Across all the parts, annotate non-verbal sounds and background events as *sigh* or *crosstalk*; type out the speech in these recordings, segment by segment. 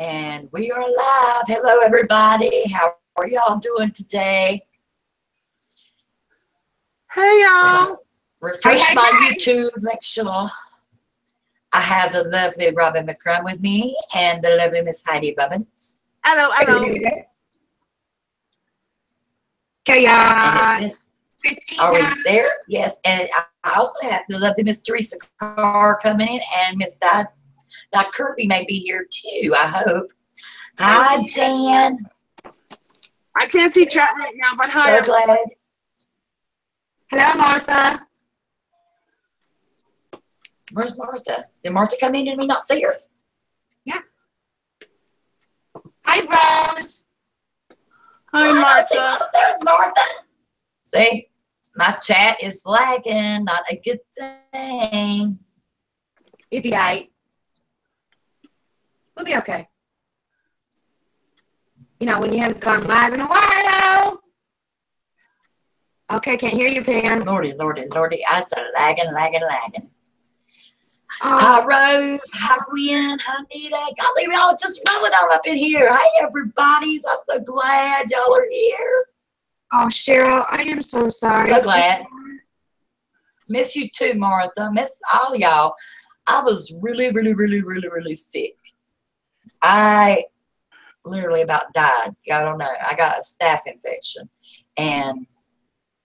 And we are live. Hello, everybody. How are y'all doing today? Hey, y'all. Refresh Hey, my hey. YouTube. Make sure I have the lovely Robin McCrum with me and the lovely Miss Heidi Bubbins. Hello, hello. Okay, y'all. are we there? Yes. And I I also have the lovely Miss Teresa Carr coming in and Miss Di, Di Kirby may be here too, I hope. Hi, Jan. I can't see chat right now, but hi. So glad. Hello, Martha. Where's Martha? Did Martha come in and we not see her? Yeah. Hi, Rose. Hi, Oh, I see Martha. Martha. There's Martha. See, my chat is lagging. Not a good thing. You'll be all right. We'll be okay. You know, when you haven't gone live in a while. Okay, can't hear you, Pam. Lordy, lordy, lordy. I said lagging, lagging, lagging. Oh, Hi, Rose. Hi, Gwen. Hi, Nita. Golly, y'all just rolling on up in here. Hey, everybody. I'm so glad y'all are here. oh, Cheryl, I am so sorry. So glad. Miss you too, Martha. Miss all y'all. I was really, really, really, really, really sick. I literally about died. Y'all don't know. I got a staph infection. And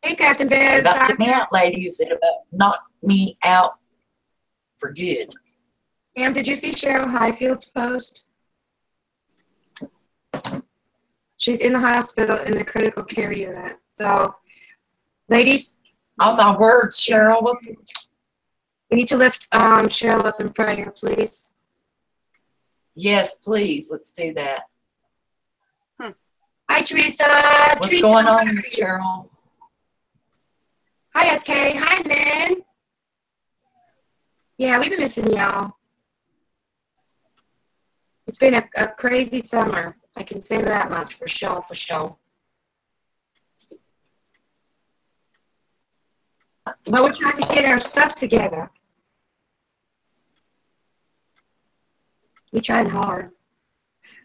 Hey, Captain Ben. about took me out, ladies. It about knocked me out for good. Pam, did you see Cheryl Highfield's post? She's in the hospital in the critical care unit. So, ladies, Oh my word, Cheryl. What's we need to lift um, Cheryl up in prayer, please. Yes, please. Let's do that. Hmm. Hi, Teresa. What's Teresa, going on, Miss? Cheryl? Hi, SK. Hi, Lynn. Yeah, we've been missing y'all. It's been a, a crazy summer. I can say that much for sure, for sure. But we're trying to get our stuff together. We tried hard.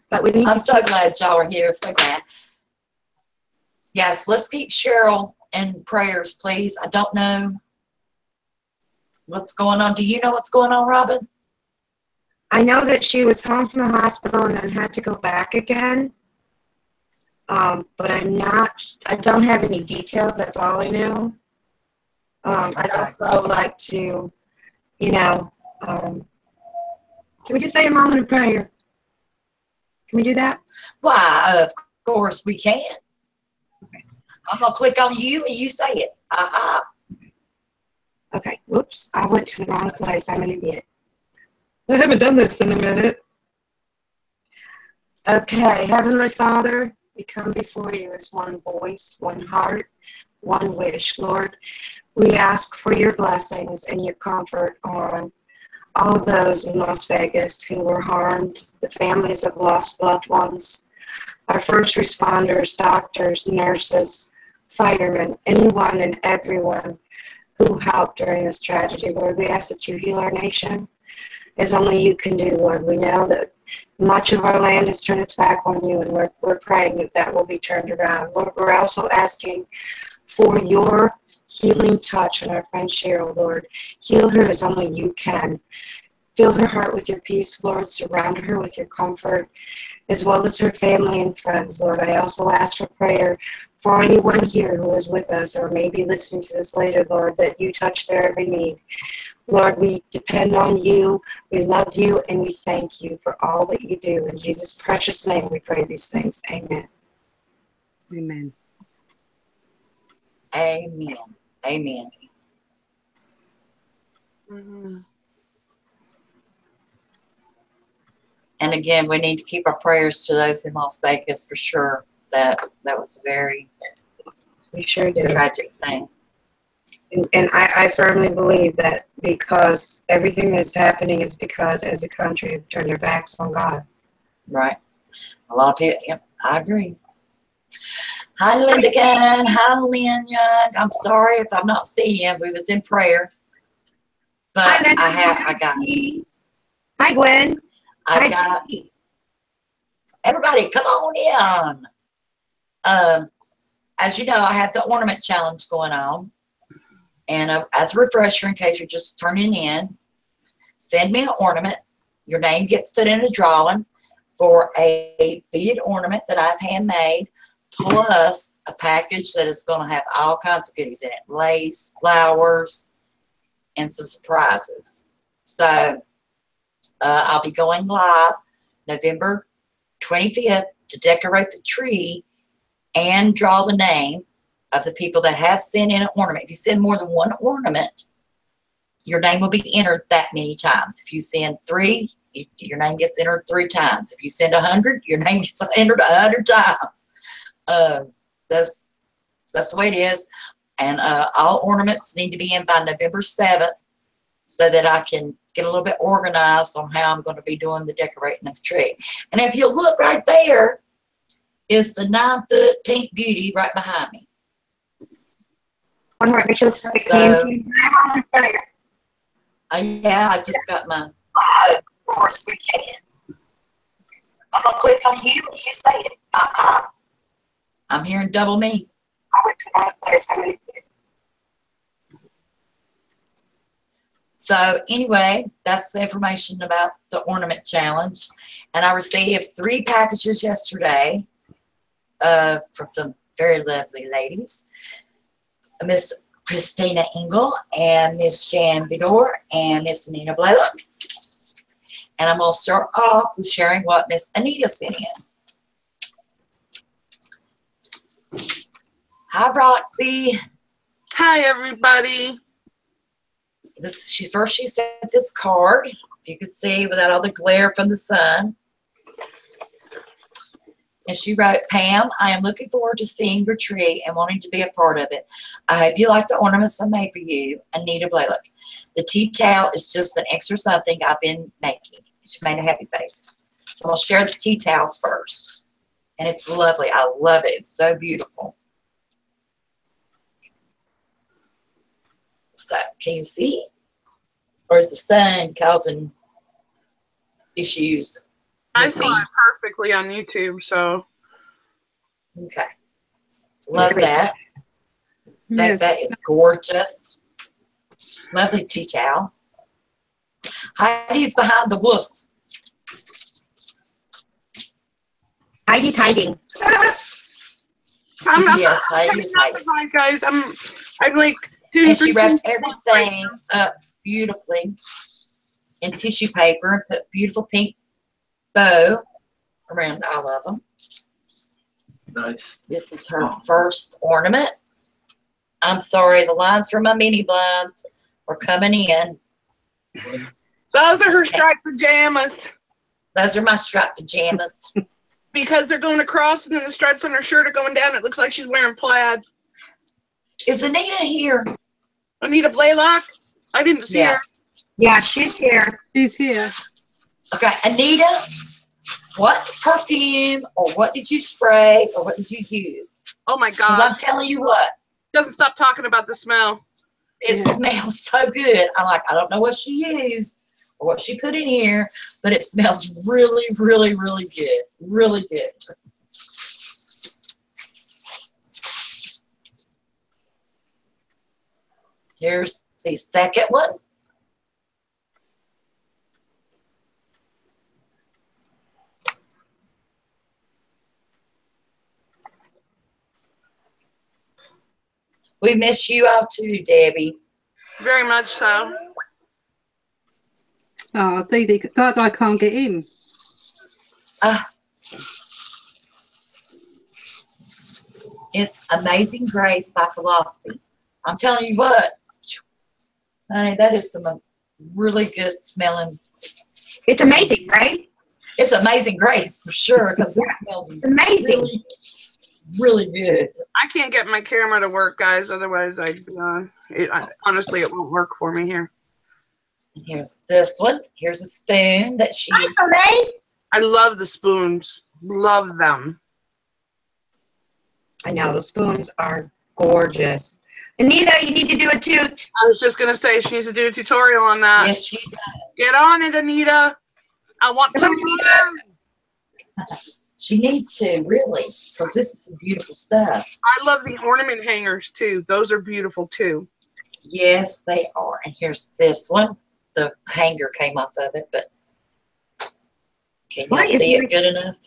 But we need I'm to so glad y'all are here. So glad. Yes, let's keep Cheryl in prayers, please. I don't know what's going on. Do you know what's going on, Robin? I know that she was home from the hospital and then had to go back again. Um, but I'm not, I don't have any details. That's all I know. Um, I'd also like to, you know, um, can we just say a moment of prayer? Can we do that? Why, of course we can. I'm gonna click on you and you say it. Uh-uh. Okay, whoops, I went to the wrong place. I'm an idiot. I haven't done this in a minute. Okay, Heavenly Father, we come before you as one voice, one heart, one wish. Lord, we ask for your blessings and your comfort on all those in Las Vegas who were harmed, the families of lost loved ones, our first responders, doctors, nurses, firemen, anyone and everyone who helped during this tragedy. Lord, we ask that you heal our nation as only you can do, Lord. We know that much of our land has turned its back on you, and we're, we're praying that that will be turned around. Lord, we're also asking for your healing touch on our friend Cheryl, oh, Lord. Heal her as only you can. Fill her heart with your peace, Lord. Surround her with your comfort, as well as her family and friends, Lord. I also ask for prayer for anyone here who is with us or maybe listening to this later, Lord, that you touch their every need. Lord, we depend on you, we love you, and we thank you for all that you do. In Jesus' precious name, we pray these things. Amen. Amen. Amen. Amen. Mhm. And again, we need to keep our prayers to those in Las Vegas for sure. That that was a very We sure do. tragic thing. And, and I, I firmly believe that because everything that's happening is because as a country have turned their backs on God. Right. A lot of people, yep, I agree. Hi, Linda Gunn. Hi, Lynn Young. I'm sorry if I'm not seeing you. We was in prayer. But Hi, I have, I got, Hi, Gwen. I Hi, got, everybody, come on in. Um, as you know, I have the ornament challenge going on. And uh, as a refresher, in case you're just turning in, send me an ornament. Your name gets put in a drawing for a beaded ornament that I've handmade, plus a package that is going to have all kinds of goodies in it lace, flowers, and some surprises. So uh, I'll be going live November 25th to decorate the tree and draw the name of the people that have sent in an ornament. If you send more than one ornament, your name will be entered that many times. If you send three, your name gets entered three times. If you send a hundred, your name gets *laughs* entered a hundred times. Uh, that's that's the way it is. And uh, all ornaments need to be in by November seventh, so that I can get a little bit organized on how I'm going to be doing the decorating of the tree. And if you look right there, is the nine foot pink beauty right behind me. One more, make sure it's So- Uh, yeah, I just got my. Of course we can. I'm gonna click on you and you say it. Uh-uh. I'm hearing double me. So anyway, that's the information about the ornament challenge. And I received three packages yesterday uh, from some very lovely ladies. Miss Christina Engel and Miss Jan Bidor and Miss Anita Blaylock. And I'm going to start off with sharing what Miss Anita sent in. Hi, Roxy. Hi, everybody. this she first she sent this card if you could see without all the glare from the sun. And she wrote pam i am looking forward to seeing your tree and wanting to be a part of it. I hope you like the ornaments i made for you anita blaylock the tea towel is just an extra something i've been making. She made a happy face. So i'll share the tea towel first and it's lovely i love it it's so beautiful So, can you see? Or is the sun causing issues? I saw me? it perfectly on YouTube, so Okay. Love that. That, that is gorgeous. Lovely tea towel. Heidi's behind the wolf. Heidi's hiding. I'm, I'm Yes, I'm Heidi is not hiding. behind, guys. I'm I'm like two, And she wrapped everything up beautifully in tissue paper and put beautiful pink bow around all of them. Nice. This is her first ornament. I'm sorry, the lines from my mini blinds are coming in. Those are her striped pajamas Those are my striped pajamas. *laughs* because they're going across, and then the stripes on her shirt are going down. It looks like she's wearing plaid. Is Anita here? Anita Blaylock. I didn't see Yeah. her. Yeah, she's here. She's here. Okay, Anita, what perfume or what did you spray or what did you use? Oh my God. I'm telling you what, Doesn't stop talking about the smell. it Yeah. smells so good. I'm like, I don't know what she used or what she put in here, but it smells really, really, really good. Really good. Here's the second one. We miss you all too, Debbie. Very much so. Oh, Dee Dee, Dad, I can't get in. It's Amazing Grace by Philosophy. I'm telling you what, honey, that is some really good smelling. It's amazing, right? It's Amazing Grace for sure because it smells It's *laughs* amazing. really, really good. I can't get my camera to work, guys. Otherwise, I, uh, it, I honestly, it won't work for me here. And here's this one. Here's a spoon that she. Hi, Soleil. I love the spoons. Love them. I know, the spoons are gorgeous. Anita, you need to do a toot. I was just gonna say she needs to do a tutorial on that. Yes, she. Does. Get on it, Anita. I want to Come on, learn. She needs to, really, because this is some beautiful stuff. I love the ornament hangers too. Those are beautiful too. Yes, they are. And here's this one. The hanger came off of it, but can you see it good enough?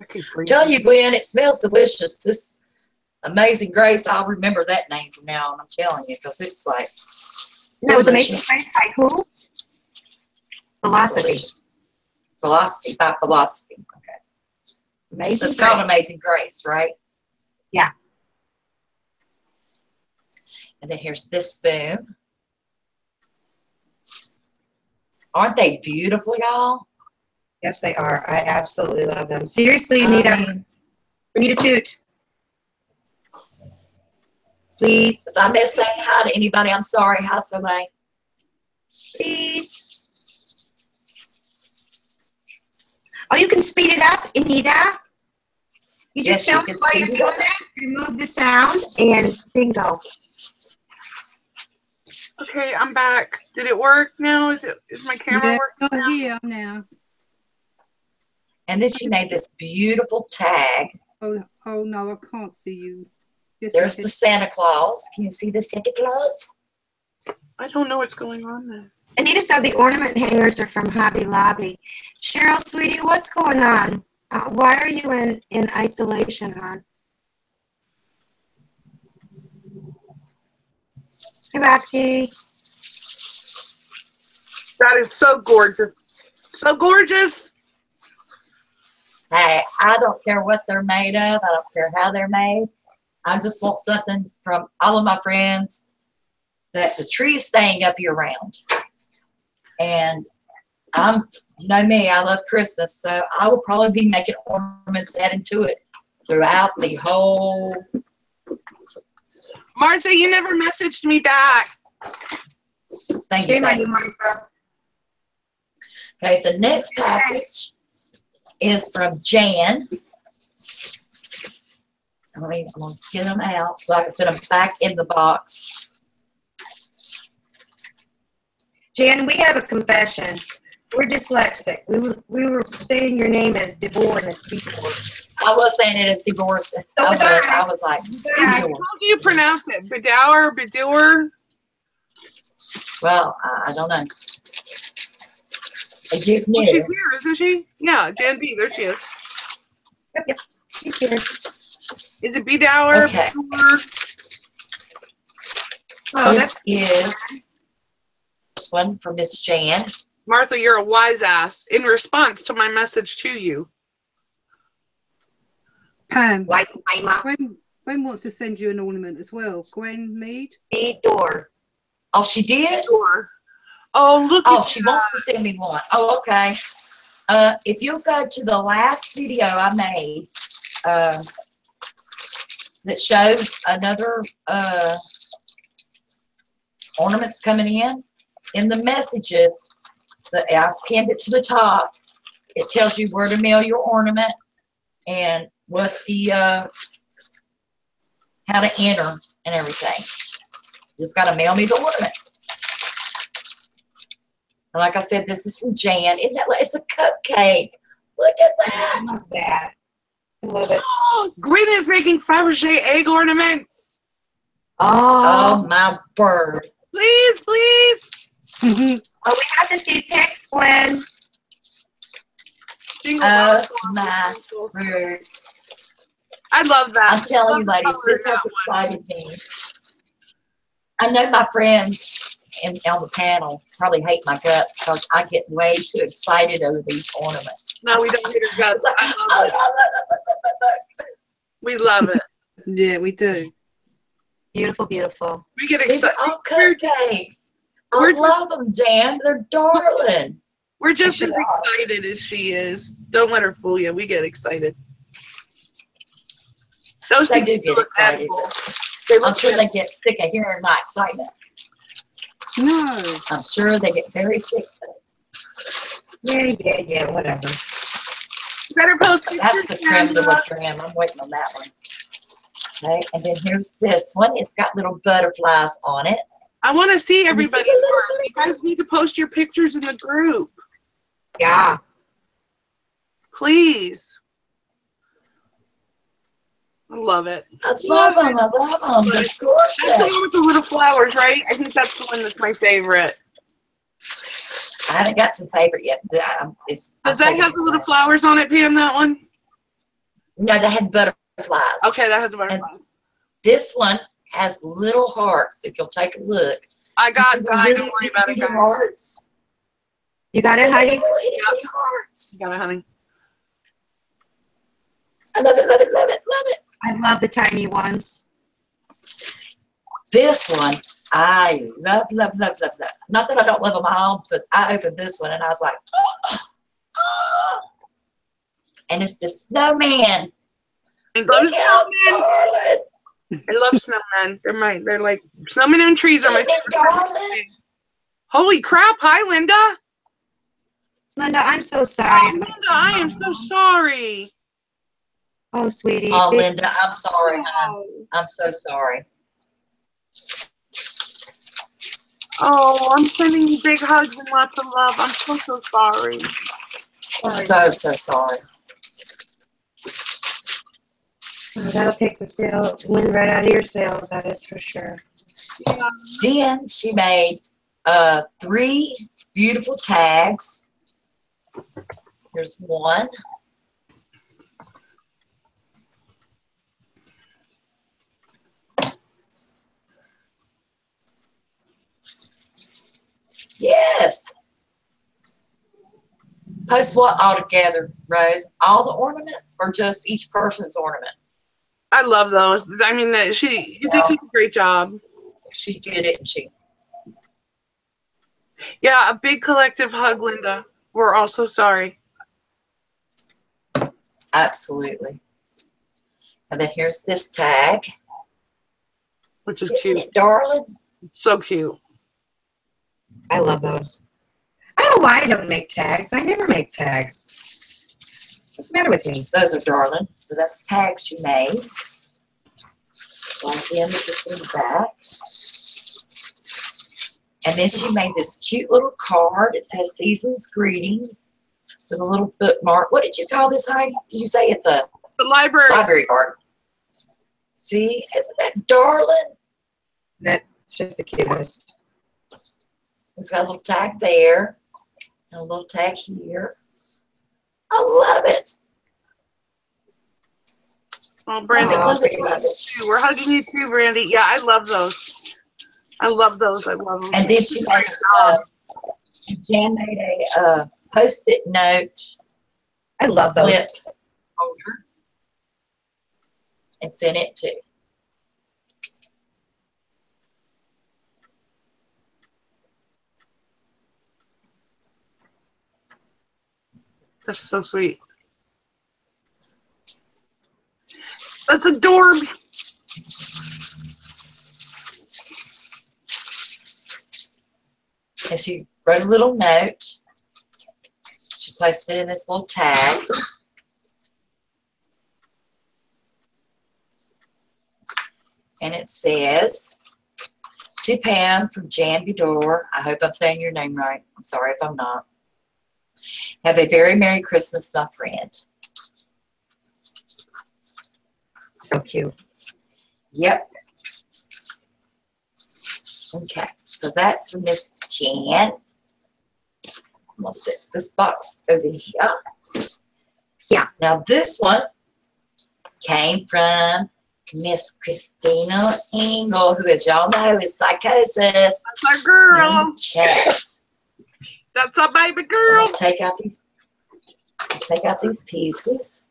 I keep breathing. Tell you, Gwen, it smells delicious. This Amazing Grace, I'll remember that name from now on. I'm telling you, because it's like No, the Mason delicious. Grace by who? Velocity. delicious. Velocity by Philosophy. Okay. Amazing It's called Amazing Grace, right? Yeah. And then here's this spoon. Aren't they beautiful, y'all? Yes, they are. I absolutely love them. Seriously, Anita, mean, we need a toot. Please, if I miss saying hi to anybody, I'm sorry. Hi, somebody. please. Oh, you can speed it up, Anita. You Yes, just you tell me can while you're doing that. Remove the sound and bingo. Okay, I'm back. Did it work now? Is it is my camera Yeah, working you're now? here now. And then she made this beautiful tag. Oh, oh no, I can't see you. Yes, There's the Santa Claus. Can you see the Santa Claus? I don't know what's going on there. Anita said the ornament hangers are from Hobby Lobby. Cheryl, sweetie, what's going on? Uh, why are you in, in isolation, hon? Hey, Roxy. That is so gorgeous. So gorgeous. Hey, I don't care what they're made of. I don't care how they're made. I just want something from all of my friends that the tree is staying up year round. And I'm, you know me, I love Christmas, so I will probably be making ornaments adding to it throughout the whole. Martha, you never messaged me back. Thank you. Thank you, you. Martha. Okay, the next package is from Jan. I mean, I'm gonna get them out so I can put them back in the box. Jan, we have a confession. We're dyslexic. We were, we were saying your name as Devore and it's Devore. I was saying it as divorce. I was, I was like, How do you pronounce it? Bedour, Bedour? well, I, I don't know. Well, she's here, isn't she? Yeah, Jan B. There she is. Yep, yep. She's here. Is it Bedour? Okay. Bedour? Oh, this that's is this one for Miss Jan. Martha, you're a wise ass. In response to my message to you. Pam, like Lima. Gwen, Gwen wants to send you an ornament as well. Gwen Mead. door. Oh, she did? Sure. Oh, look Oh, at she wants to send me one. Oh, okay. Uh, if you'll go to the last video I made, uh, that shows another uh, ornaments coming in, in the messages, that I pinned it to the top. It tells you where to mail your ornament and what the uh, how to enter and everything. Just got to mail me the ornament. And like I said, this is from Jan. Isn't that like, it's a cupcake. Look at that. I love that. I love it. Oh, Gwen is making Fabergé egg ornaments. Oh Oh, my word. Please, please. Mhm. *laughs* oh, we have to see pics, Gwen. Jingle Oh bells. my word. I love that. I'm telling you, ladies, this has that one. excited me. I know my friends in, on the panel probably hate my guts because I get way too excited over these ornaments. No, we don't hit her guts. Like, I oh, love it. We love it. *laughs* Yeah, we do. Beautiful, beautiful. We get These are excited. all cupcakes. I We're- love them, Jan. They're darling. We're just as sure are. excited as she is. Don't let her fool you. We get excited. Those They things do get look excited. edible. They I'm sure they get sick of hearing my excitement. No. I'm sure they get very sick. of it. Yeah, yeah, yeah, whatever. You better post That's the pictures, creme de la Angela. I'm waiting on that one. Okay, and then here's this one. It's got little butterflies on it. I want to see Let me see everybody. You guys need to post your pictures in the group, Yeah. please. I love it. I love them. I love them. They're That's the one gorgeous. with the little flowers, right? I think that's the one that's my favorite. I haven't got the favorite yet. The- um, It's, I'm Does that have it the little flowers on it, Pam? That one? No, that had butterflies. Okay, that has the butterflies. This one has little hearts. If you'll take a look. I got see the guy. little Don't worry about it, guys. Hearts. You got it, Heidi? Little itty bitty hearts. You got it, honey. I love it, love it, love it, love it. I love the tiny ones. This one, I love, love, love, love, love. Not that I don't love them all, but I opened this one and I was like, oh, *gasps* oh. and it's the snowman. I love Look snowmen. I love snowmen. They're my. They're like snowmen and trees are my favorite. Holy crap! Hi, Linda. Linda, I'm so Oh, sorry. Linda, I am so sorry. Oh, sweetie. Oh, Linda, I'm sorry. Oh, I'm so sorry. Oh, I'm sending you big hugs and lots of love. I'm so so sorry. I'm so, so sorry. Oh, that'll take the sale, wind right out of your sails, that is for sure. Yeah. Then she made uh, three beautiful tags. Here's one. Yes. Post what all together, Rose? All the ornaments or just each person's ornament? I love those. I mean, that she you did such a great job. She did it and she Yeah, a big collective hug, Linda. We're all so sorry. Absolutely. And then here's this tag. Which is Isn't cute. darling? So cute. I love those. I don't know why I don't make tags. I never make tags. What's the matter with me? Those are darling. So that's the tags she made. Like in the back. And then she made this cute little card. It says season's greetings with a little bookmark. What did you call this, Heidi? Did you say it's a The library. library card? See, isn't that darling? That's just the cutest. It's got a little tag there, and a little tag here. I love it. Oh, Brandy, it, love it, love it. too. We're hugging you too, Brandy. Yeah, I love those. I love those. I love them. And then she made, uh, Jan made a uh, post-it note I love those. holder and sent it to. That's so sweet. That's adorable. And she wrote a little note. She placed it in this little tag. And it says, to Pam from Jan Budor. I hope I'm saying your name right. I'm sorry if I'm not. Have a very Merry Christmas, my friend. So cute. Yep. Okay, so that's from Miss Jan. I'm gonna set this box over here. Yeah. Now this one came from Miss Christina Engel, who, as y'all know, is psychosis. That's our girl. Chat. That's our baby girl. I'll take out these, take out these pieces.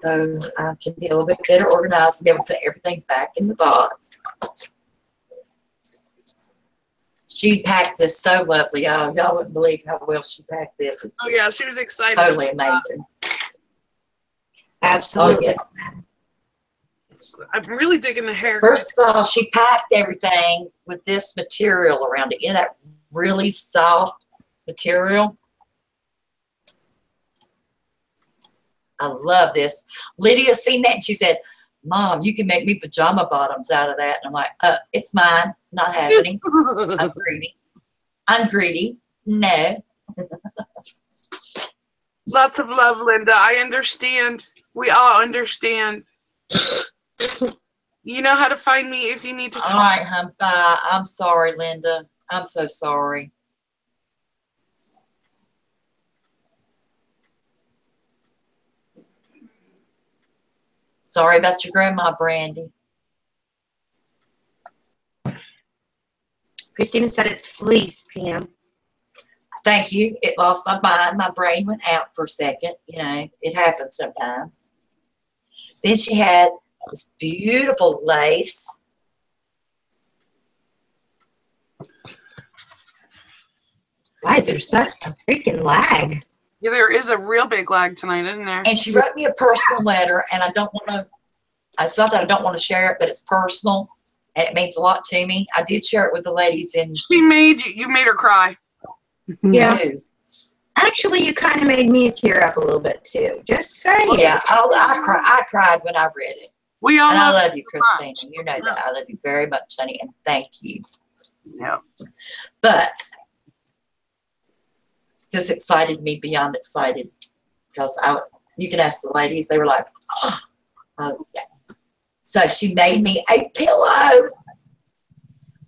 So I can be a little bit better organized and be able to put everything back in the box. She packed this so lovely, y'all. Y'all wouldn't believe how well she packed this. It's Oh yeah, she was excited. totally amazing. Oh, Absolutely. yes. I'm really digging the hair. First of all, she packed everything with this material around it. You know that really soft material? I love this. Lydia seen that and she said, Mom, you can make me pajama bottoms out of that. And I'm like, uh, it's mine. Not happening. *laughs* I'm greedy. I'm greedy. No. Lots of love, Linda. I understand. We all understand. You know how to find me if you need to talk. All right. Bye. I'm sorry, Linda. I'm so sorry. Sorry about your grandma, Brandy. Christina said it's fleece, Pam. Thank you. It lost my mind. My brain went out for a second. You know, it happens sometimes. Then she had this beautiful lace. Why is there such a freaking lag? Yeah, there is a real big lag tonight, isn't there? And she wrote me a personal letter, and I don't want to, it's not that I don't want to share it, but it's personal and it means a lot to me. I did share it with the ladies and She made you. You made her cry. Yeah. New. Actually, you kind of made me tear up a little bit too. Just saying. Yeah, oh, I, I, cry, I cried when I read it. We all And I love. love you, Christina. You know that. I love you very much, honey, and thank you. Yeah. But this excited me beyond excited because I, you can ask the ladies, they were like, oh, oh, yeah. So she made me a pillow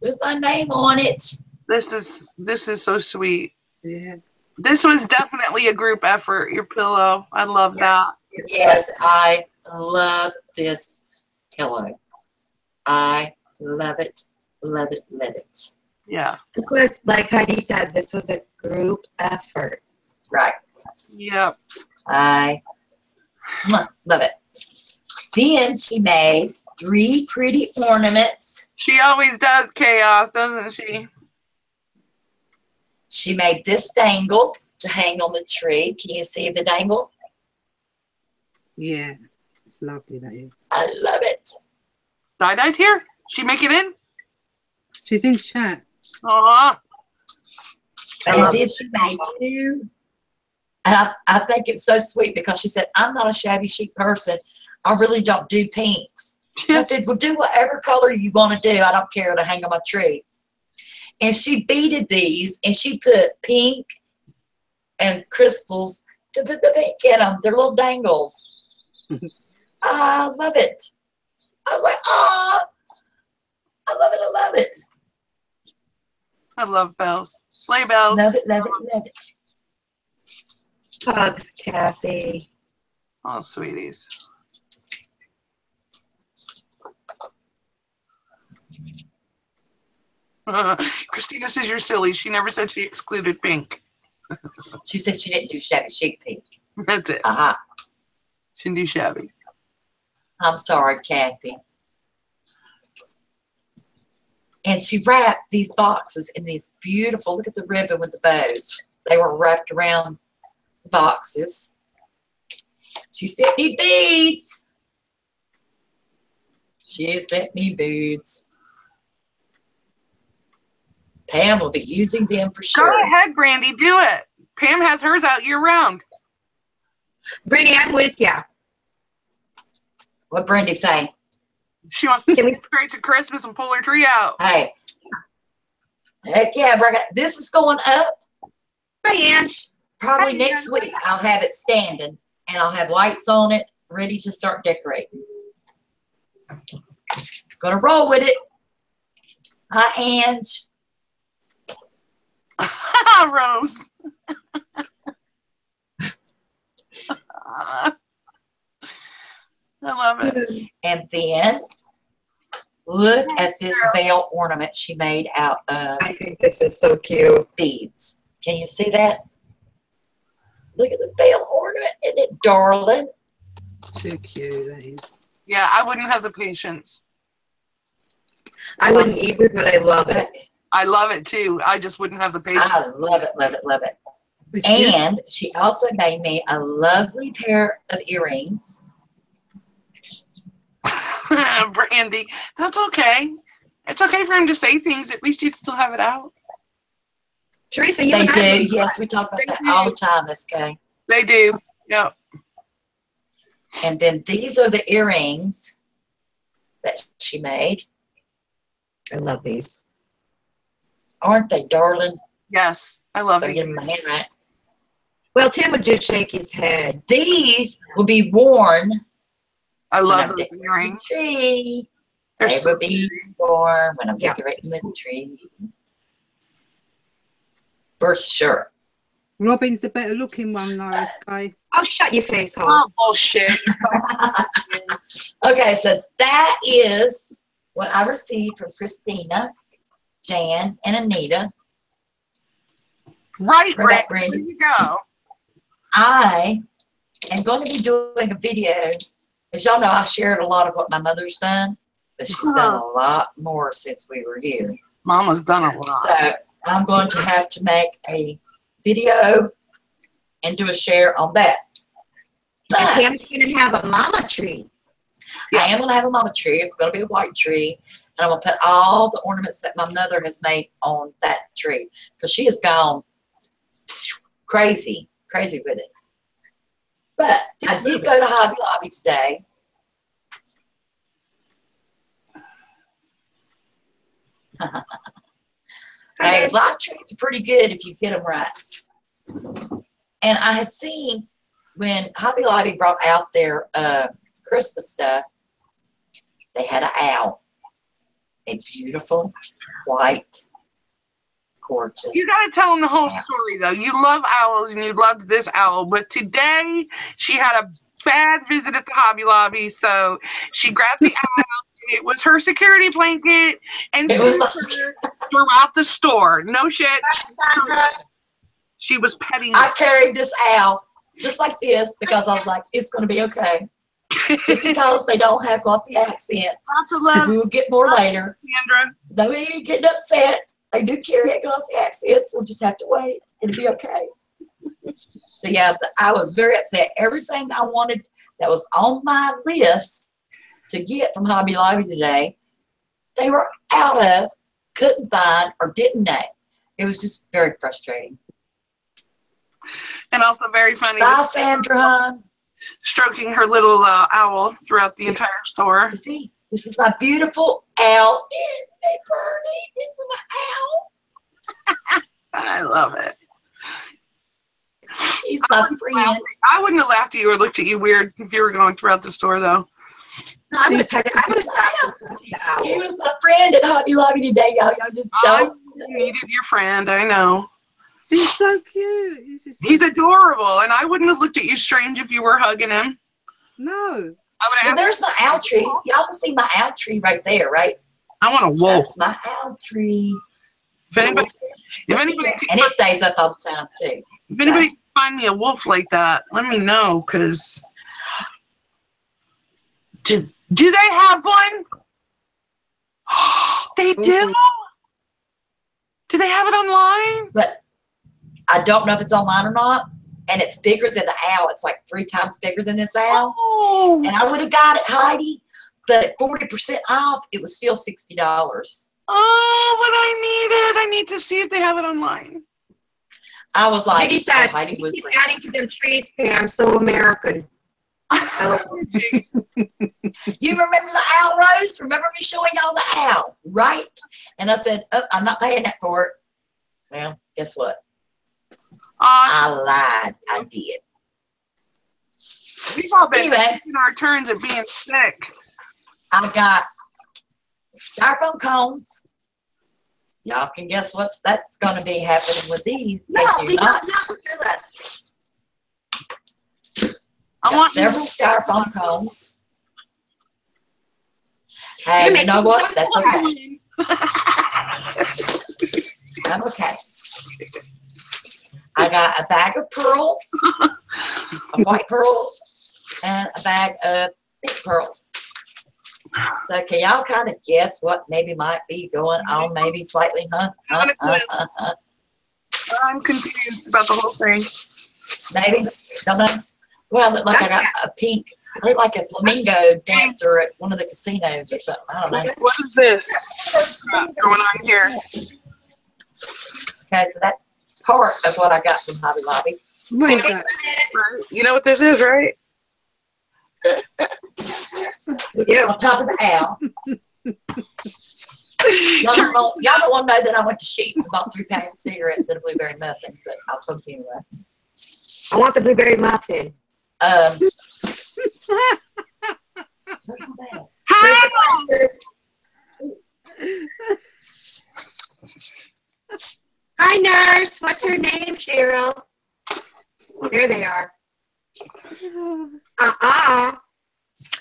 with my name on it. This is this is so sweet. Yeah. This was definitely a group effort. Your pillow. I love that. Yes, I love this pillow. I love it, love it, love it. Yeah. This was, like Heidi said, this was a group effort. Right. Yep. I love it. Then she made three pretty ornaments. She always does chaos, doesn't she? She made this dangle to hang on the tree. Can you see the dangle? Yeah. It's lovely, that is. I love it. Di Di's here. She make it in. She's in chat. Aw. And then she made two. And I, I think it's so sweet because she said, I'm not a shabby chic person. I really don't do pinks. I said, well, do whatever color you want to do. I don't care to hang on my tree. And she beaded these and she put pink and crystals to put the pink in them. They're little dangles. *laughs* I love it. I was like, ah, I love it. I love it. I love bells. Sleigh bells. Love it, love it, love it. Hugs, Kathy. Oh, sweeties. *laughs* Christina says you're silly. She never said she excluded pink. *laughs* She said she didn't do shabby chic pink. That's it. Uh-huh. She didn't do shabby. I'm sorry, Kathy. And she wrapped these boxes in these beautiful, look at the ribbon with the bows. They were wrapped around the boxes. She sent me beads. She sent me beads. Pam will be using them for sure. Go ahead, Brandy. Do it. Pam has hers out year round. Brandy, I'm with ya. What Brandy saying? She wants to Can we- *laughs* straight to Christmas and pull her tree out. Hey. Heck yeah, bring it. This is going up. Hi, Ange. Probably Hey, next Jen. week I'll have it standing and I'll have lights on it, ready to start decorating. Gonna roll with it. Hi, Ange. *laughs* Rose. *laughs* I love it. And then look at this veil ornament she made out of I think this is so cute. beads. Can you see that? Look at the veil ornament. Isn't it darling? Too cute. Yeah, I wouldn't have the patience. I wouldn't either, but I love it. I love it too. I just wouldn't have the patience. I love it, love it, love it. And she also made me a lovely pair of earrings. *laughs* Brandy, that's okay. It's okay for him to say things. At least you'd still have it out. Teresa, you They do. Yes, we talk about that all the time, Miss Kay. They do. Yep. And then these are the earrings that she made. I love these. Aren't they, darling? Yes, I love They're it. getting my hand right. Well, Tim would just shake his head. These will be worn I when love I'm those decorating the earrings. tree. They're They so will be worn when I'm Yeah. decorating the tree. For sure. Robin's the better looking one, though, Sky. Oh, shut your face hole. Oh, bullshit. *laughs* Okay, so that is what I received from Christina, Jan, and Anita. right, For Rick. There you go. I am going to be doing a video. As y'all know, I shared a lot of what my mother's done, but she's done a lot more since we were here. Mama's done a lot. So I'm going to have to make a video and do a share on that. But Tim's gonna have a mama tree. I am going to have a mama tree. It's going to be a white tree. And I'm going to put all the ornaments that my mother has made on that tree because she has gone crazy, crazy with it. But I did go to Hobby Lobby today. *laughs* Hey, live trees are pretty good if you get them right. And I had seen when Hobby Lobby brought out their uh, Christmas stuff, they had an owl, a beautiful white, gorgeous. You gotta tell them the whole story though. You love owls and you loved this owl, but today she had a bad visit at the Hobby Lobby, so she grabbed the *laughs* owl. and It was her security blanket, and It she was was my- throughout the store. No shit. She was petting. I carried this owl just like this because I was like, it's going to be okay. Just *laughs* because they don't have glossy accents, Lots of love, we will get more later. Sandra. Nobody getting upset. They do carry glossy accents. We'll just have to wait. It'll be okay. So yeah, I was very upset. Everything I wanted that was on my list to get from Hobby Lobby today, they were out of, couldn't find, or didn't know. It was just very frustrating. And also very funny, Bye, Sandra. stroking her little uh, owl throughout the entire store. See, this is my beautiful owl. Isn't it? This is my owl. *laughs* I love it. He's my friend. I wouldn't have laughed at you or looked at you weird if you were going throughout the store, though. I would have had I would have *laughs* He was my friend at Hobby Lobby today, y'all. Y'all just I don't. needed your friend. I know. He's so cute. He's just He's adorable, and I wouldn't have looked at you strange if you were hugging him. no. I would Well, have. there's my owl tree. Y'all can see my owl tree right there, right? I want a wolf. That's my owl tree. If anybody, if anybody, And it stays up all the time too. if anybody can find me a wolf like that, let me know, cause do do they have one? *gasps* they do. Do they have it online? But I don't know if it's online or not. And it's bigger than the owl. It's like three times bigger than this owl. Oh, And I would have got it, Heidi, but at 40% off, it was still $60. oh, what I needed. I need to see if they have it online. I was like, He said, Heidi was keep adding to them trees, Pam, so American. *laughs* You remember the owl rose? Remember me showing y'all the owl, right? And I said, oh, I'm not paying that for it. Well, guess what? uh, I lied. I did. we've all been Anyway. taking our turns at being sick. I got styrofoam cones. Y'all can guess what's that's going to be happening with these. No, we not. know. Do that. I Got want several styrofoam cones. Hey, You're know what? That's okay. I'm okay. I got a bag of pearls, of white *laughs* pearls, and a bag of pink pearls. So can y'all kind of guess what maybe might be going on? Maybe slightly, huh? huh, huh, huh, huh. I'm confused about the whole thing. Maybe, don't know. Well, it look like I got a pink. I look like a flamingo dancer at one of the casinos or something. I don't know. What is this going on here? Okay, so that's part of what I got from Hobby Lobby. What is that? Right. You know what this is, right? Yeah. on top of the owl. Y'all don't, know- y'all don't want to know that I went to Sheetz and bought three packs of cigarettes and a blueberry muffin, but I'll tell you anyway. I want the blueberry muffin. Um, Hi. Hi, nurse. What's your name, Cheryl? There they are. Uh-uh.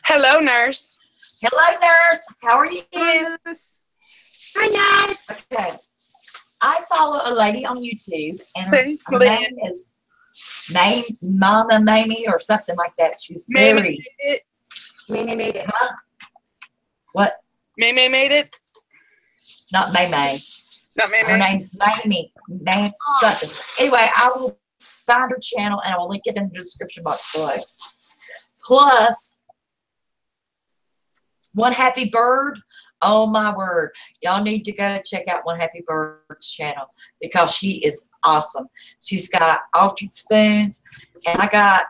Hello, nurse. hello, nurse. How are you? Hi, nurse. Okay. I follow a lady on YouTube, and her, Thanks, her Lynn. name is Name Mama Mamie or something like that. She's May very made it. Mimi made it. huh? What? May May made it. Not May May. Not May Her name's Mamie. Name something. Anyway, I will find her channel and I will link it in the description box below. Plus, One Happy Bird. Oh my word. Y'all need to go check out One Happy Bird's channel because she is awesome. She's got altered spoons and I got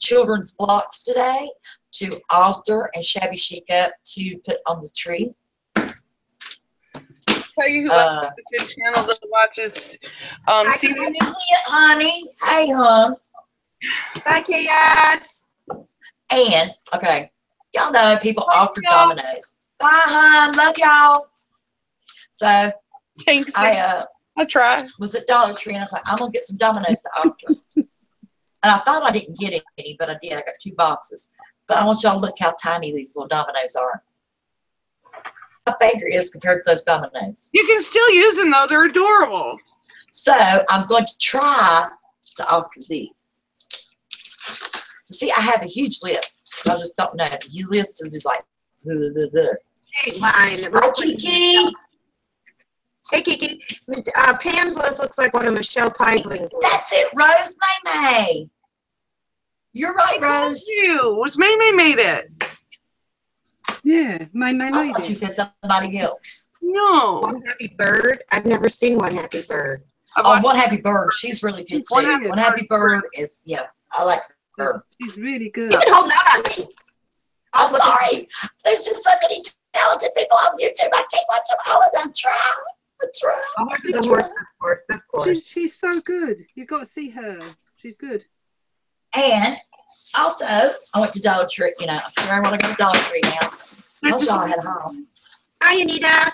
children's blocks today to alter and shabby chic up to put on the tree. Tell you who Uh, else has a good channel to watch is um, I see Hey, Clint, honey. Hey, hon. Bye, Chaos. And okay, y'all know people Love alter y'all. dominoes. Bye, hon. Love y'all. So Thanks. I uh, I try. was at Dollar Tree and I was like, I'm gonna get some dominoes to offer. and I thought I didn't get any, but I did. I got two boxes. But I want y'all to look how tiny these little dominoes are. How Baker is compared to those dominoes. You can still use them though. They're adorable. So I'm going to try to alter these. So see, I have a huge list. I just don't know. The list is like, the, the, the. Hey, mine. It Hi, Kiki. Hey, Kiki. Uh, Pam's list looks like one of Michelle Pibling's. That's it, Rose May May. You're right, Thank Rose. you. Was May May made it? Yeah, my my I made thought you said somebody else. No. One Happy Bird. I've never seen One Happy Bird. I've Oh, watched- One Happy Bird. She's really good too. One One Happy Happy, Bird is, yeah, I like her. She's really good. You've been holding out on me. I'm sorry. There's just so many talented people on YouTube. I can't watch them all of them. Try. Try. A horse is a of course, of She's, course. she's so good. You've got to see her. She's good. And also, I went to Dollar Tree. You know, I'm sure I want to go to Dollar Tree now. Is- y'all had home. Hi, Anita.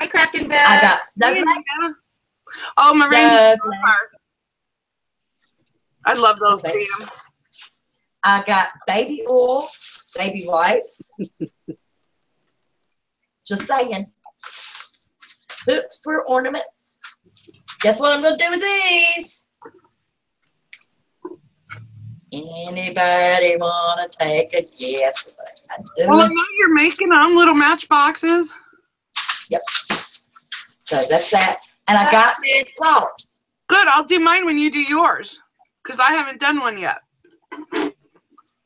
Hi, Crafton Beth. I got snowflake. Oh, my rainbow snowflake. heart. I love those. Pam. I got baby oil, baby wipes. *laughs* Just saying. Hooks for ornaments. Guess what I'm gonna do with these? Anybody wanna take a guess I'm Well, oh, I know you're making them little matchboxes. Yep. So that's that. And I got these flowers. Good. I'll do mine when you do yours, because I haven't done one yet.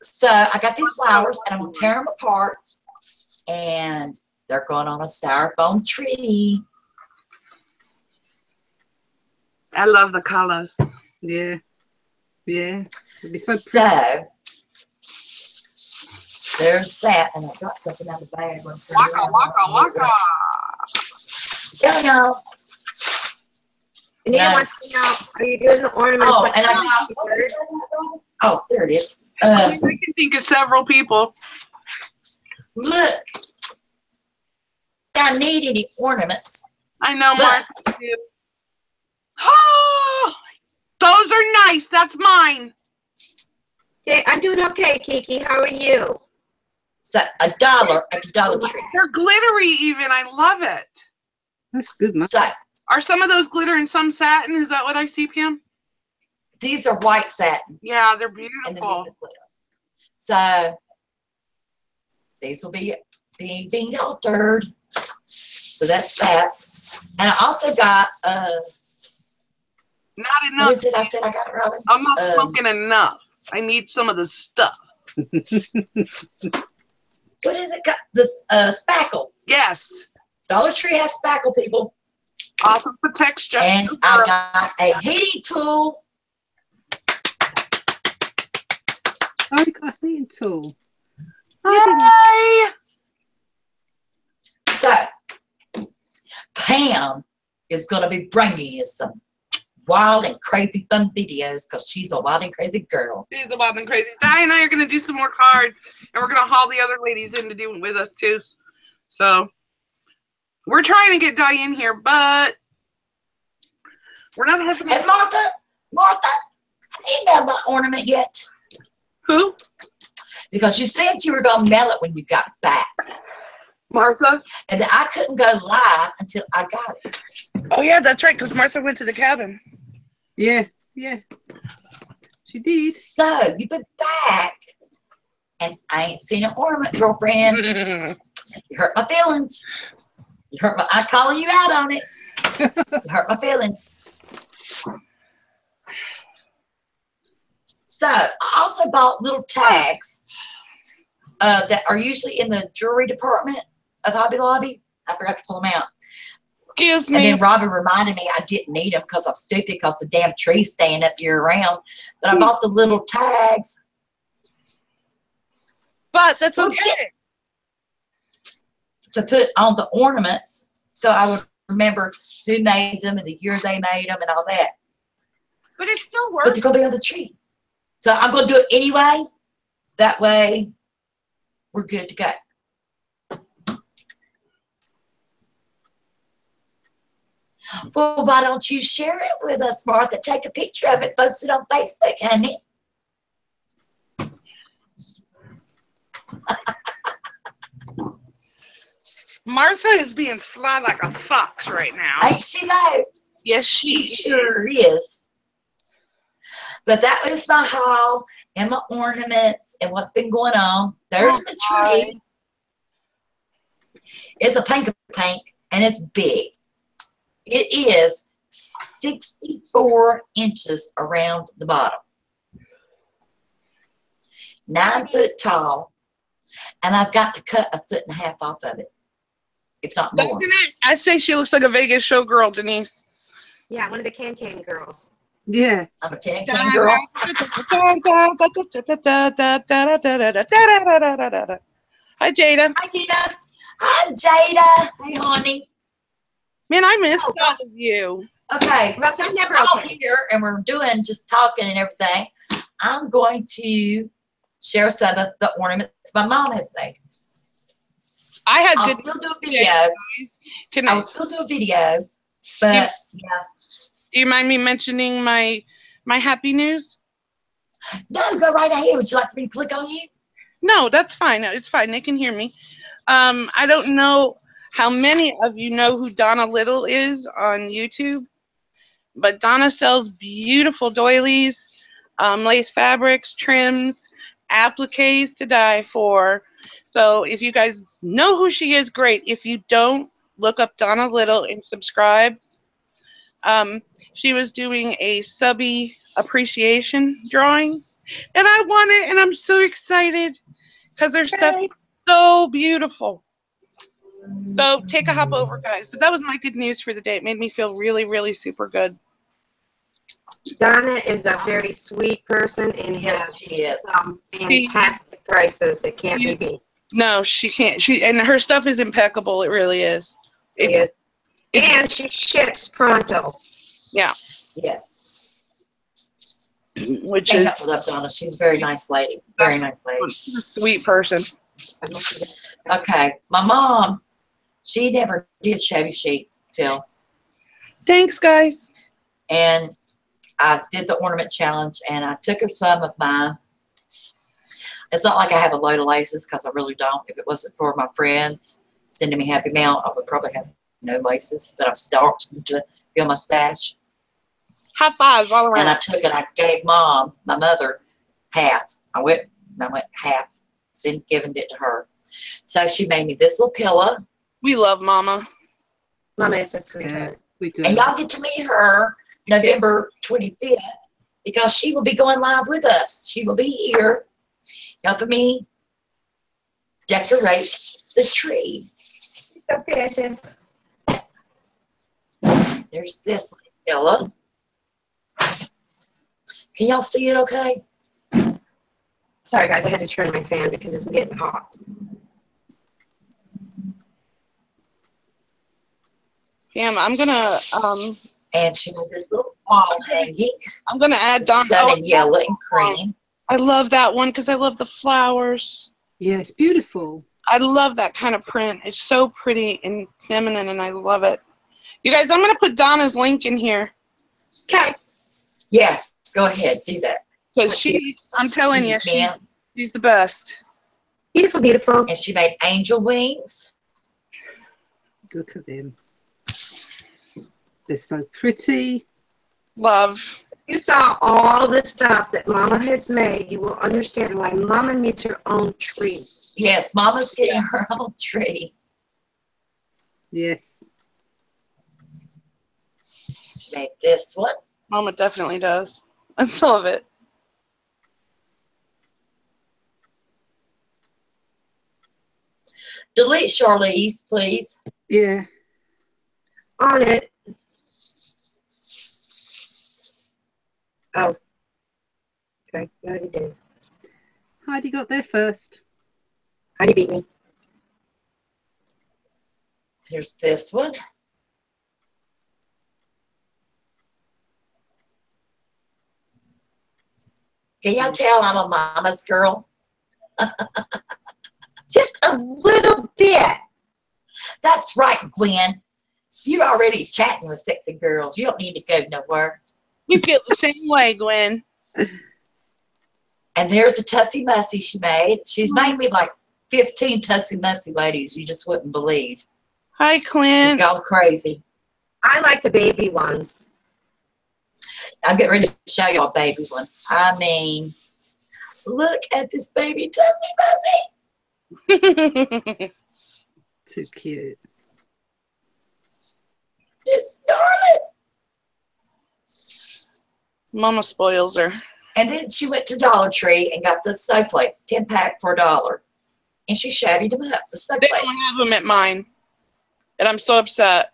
So I got these flowers and I'm gonna tear them apart and they're going on a styrofoam tree. I love the colors. Yeah. Yeah. It'd so So there's that, and I got something out of the bag. Waka, waka, waka. Yo, yo. Anita No. wants to know, are you doing the ornaments? Oh, like and I One got. Happy Bird? Oh, there it is. I Uh, mean, I can think of several people. look. I need any ornaments. I know, Look. Mark. Oh, *gasps* those are nice. That's mine. Hey, I'm doing okay, Kiki. How are you? So a dollar at the Dollar Tree. They're glittery, even. I love it. That's good, man. So Are some of those glitter and some satin? Is that what I see, Pam? these are white satin. Yeah, they're and then these beautiful. are glitter. So these will be being being altered. So that's that. And I also got uh Not enough. is it I said I got it Robin? I'm not Um, smoking enough. I need some of the stuff. *laughs* What is it got this uh spackle. Yes. Dollar Tree has spackle people. Awesome for texture. And I got a heating tool. Oh, you got a heating tool. I Yay! So, Pam is going to be bringing you some wild and crazy fun videos because she's a wild and crazy girl. She's a wild and crazy. Di and I are gonna do some more cards, and we're gonna haul the other ladies in to do it with us too. So we're trying to get Di in here, but we're not having And Martha, Martha, I didn't have my ornament yet who? because you said you were going to mail it when you got back. Martha. And I couldn't go live until I got it. Oh yeah, that's right. Because Martha went to the cabin. Yeah, yeah. She did. So you've been back and I ain't seen an ornament, girlfriend. You hurt my feelings. You hurt my, I'm calling you out on it. You hurt my feelings. So I also bought little tags uh, that are usually in the jewelry department of Hobby Lobby. I forgot to pull them out. Excuse And then Robin reminded me I didn't need them because I'm stupid because the damn tree's staying up year round. But I hmm. bought the little tags. But that's okay. to put on the ornaments so I would remember who made them and the year they made them and all that. But it still But works. they're going to be on the tree. So I'm going to do it anyway. That way we're good to go. Well, why don't you share it with us, Martha? Take a picture of it, post it on Facebook, honey. Martha is being sly like a fox right now. Ain't she know? yes, She she sure is. But that was my haul and my ornaments and what's been going on. There's the tree. It's a pink pink and it's big. It is 64 inches around the bottom, nine foot tall, and I've got to cut a foot and a half off of it, if not Doesn't more. it? I say she looks like a Vegas showgirl, Denise. Yeah, one of the Can Can girls. Yeah. I'm a can can girl. Hi, Jada. Hi, Jada. Hi, Jada. Hey, honey. Man, I missed Oh, all of you. Okay, Well, since we're all here and we're doing just talking and everything, I'm going to share some of the ornaments my mom has made. I had I'll still do a video. Can I, I'll still do a video, but yeah. do you mind me mentioning my my happy news? No, go right ahead. Would you like me to click on you? No, that's fine. It's fine. They can hear me. Um, I don't know how many of you know who Donna Little is on YouTube, but Donna sells beautiful doilies, um, lace fabrics, trims, appliques to die for. So if you guys know who she is, great. If you don't, look up Donna Little and subscribe. Um, she was doing a subby appreciation drawing, and I won it, and I'm so excited because their stuff is so beautiful. So take a hop over, guys. But that was my good news for the day. It made me feel really, really super good. Donna is a very sweet person and Yes, has she is. some fantastic prices that can't be beat. No, she can't. She and her stuff is impeccable. It really is. It- Yes. it- And she ships pronto. Yeah. Yes. *clears throat* which Hang is up with us, Donna. She's a very nice lady. Very nice lady. she's a sweet person. Okay. My mom, she never did shabby chic till Thanks, guys. and I did the ornament challenge and I took her some of mine. It's not like I have a load of laces because I really don't. If it wasn't for my friends sending me happy mail, I would probably have no laces, but I'm starting to feel my stash. High fives all around. And I took it. I gave mom, my mother, half. I went, I went half, sent, giving it to her. So she made me this little pillow, We love Mama. Mama is a Yeah. sweetheart. We do. and y'all get to meet her November 25th because she will be going live with us. She will be here helping me decorate the tree. So precious. There's this pillow. Can y'all see it okay? Sorry, guys, I had to turn my fan because it's getting hot. Pam, I'm gonna um And she had this little wall hanging, I'm gonna add Don. stunning yellow and cream. I love that one because I love the flowers. Yeah, it's beautiful. I love that kind of print. It's so pretty and feminine, and I love it. You guys, I'm gonna put Donna's link in here Okay. Yeah, go ahead, do that. because she. I'm telling you, she, she's the best. Beautiful, beautiful. And she made angel wings. Look at them. They're so pretty. Love. you saw all the stuff that Mama has made, you will understand why Mama needs her own tree. Yes, Mama's getting her own tree. Yes. She made this one. Mama definitely does. *laughs* I love it. Delete Charlize, please. Yeah. On it. Oh. Okay, you already did. Heidi got there first. How do you beat me? There's this one. Can y'all tell I'm a mama's girl? *laughs* Just a little bit. That's right, Gwen. You're already chatting with sexy girls. You don't need to go nowhere. We feel the same way, Gwen. And there's a Tussie Mussy she made. She's made me like 15 Tussie Mussy ladies you just wouldn't believe. Hi, Quinn. She's gone crazy. I like the baby ones. I'm getting ready to show you a baby one. I mean, look at this baby Tussie Mussy. *laughs* *laughs* Too cute. It's darling. Mama spoils her. And then she went to Dollar Tree and got the snowflakes, 10 pack for a dollar. And she shabbied them up, the They don't have them at mine, and I'm so upset.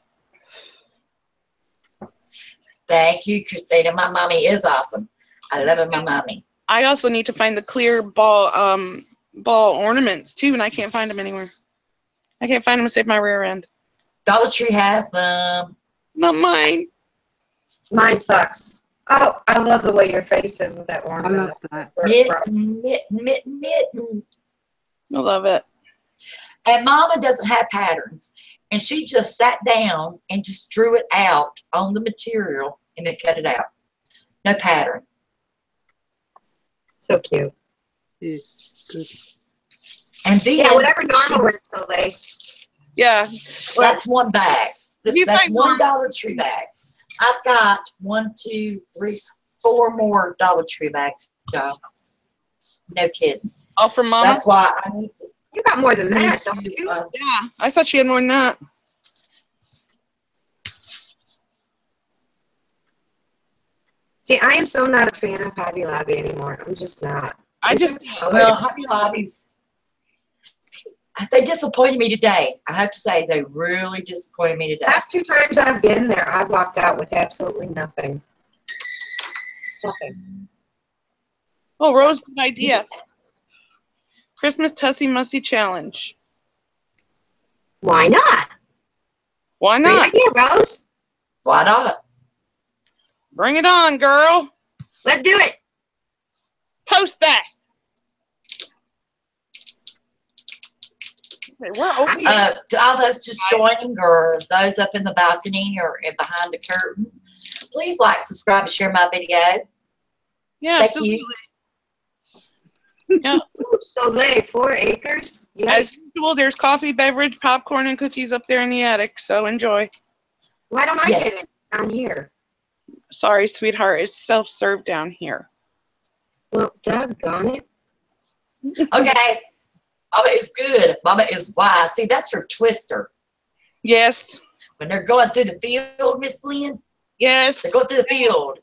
Thank you, Christina. My mommy is awesome. I love my mommy. I also need to find the clear ball um ball ornaments too, and I can't find them anywhere. I can't find them to save my rear end. Dollar Tree has them. Not mine. Mine sucks. Oh, I love the way your face is with that I love that. Mitten, mitten, mitten, mitten. I love it. And Mama doesn't have patterns. And she just sat down and just drew it out on the material and then cut it out. No pattern. So cute. It's good. And then Yeah, whatever she- normal is, so they. Yeah. that's one bag. If you That's find one one- Dollar Tree bag. I've got one, two, three, four more Dollar Tree bags. So, no kidding. All from mom. That's why I need to. You got more than that, don't you? uh, yeah. I thought she had more than that. See, I am so not a fan of Hobby Lobby anymore. I'm just not. I just Well, Hobby Lobbies, they disappointed me today. I have to say, they really disappointed me today. Last two times I've been there, I've walked out with absolutely nothing. Nothing. oh Rose, good idea. Christmas Tussie Mussy Challenge. Why not? Why Great not? idea, Rose. Why not? Bring it on, girl. Let's do it. Post that. We're open. Uh, to all those just joining or those up in the balcony or behind the curtain, please like, subscribe, and share my video. yeah, thank absolutely. you. Yeah. *laughs* Ooh, Soleil, four acres. Yeah. As usual, there's coffee, beverage, popcorn, and cookies up there in the attic. So enjoy. Why don't I get Yes. it down here? Sorry, sweetheart. It's self-serve down here. Well, doggone it. Okay. Mama is good. Mama is wise. See, that's from Twister. Yes. When they're going through the field, Miss Lynn, Yes. they're going through the field.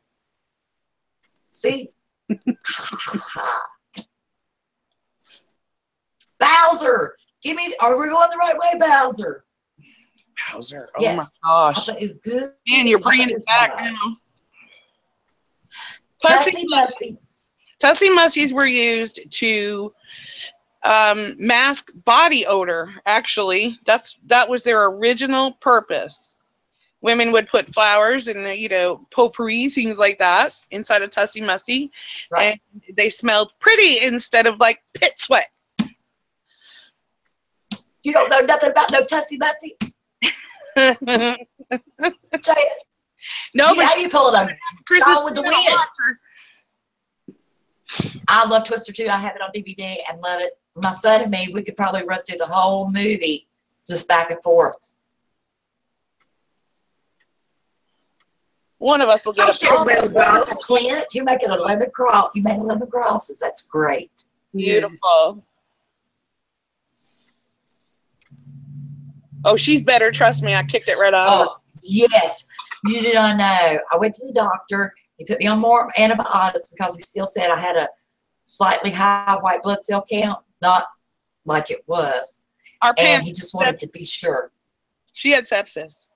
See? *laughs* Bowser, give me. Are we going the right way, Bowser? Bowser. Oh Yes. my gosh. Papa is good. Man, bringing it is back wise. now. Tussie Mussy. Tussie Mussies were used to um, mask body odor. Actually, that's that was their original purpose. Women would put flowers and you know potpourri, things like that, inside a Tussie Mussie, Right. and they smelled pretty instead of like pit sweat. You don't know nothing about no Tussie Mussy? *laughs* no, but how you pull it on? Christmas with the Wind. I love Twister too. I have it on DVD and love it. My son and me, we could probably run through the whole movie just back and forth. One of us will get I'll a share Oh, that's with Will. wonderful, Clint. You make it eleven cross. You made eleven crosses. That's great. Beautiful. Oh, she's better. Trust me. I kicked it right off. Oh yes, you did not know. I went to the doctor. He put me on more antibiotics because he still said I had a slightly high white blood cell count, not like it was, Our and he just wanted to be sure. She had sepsis.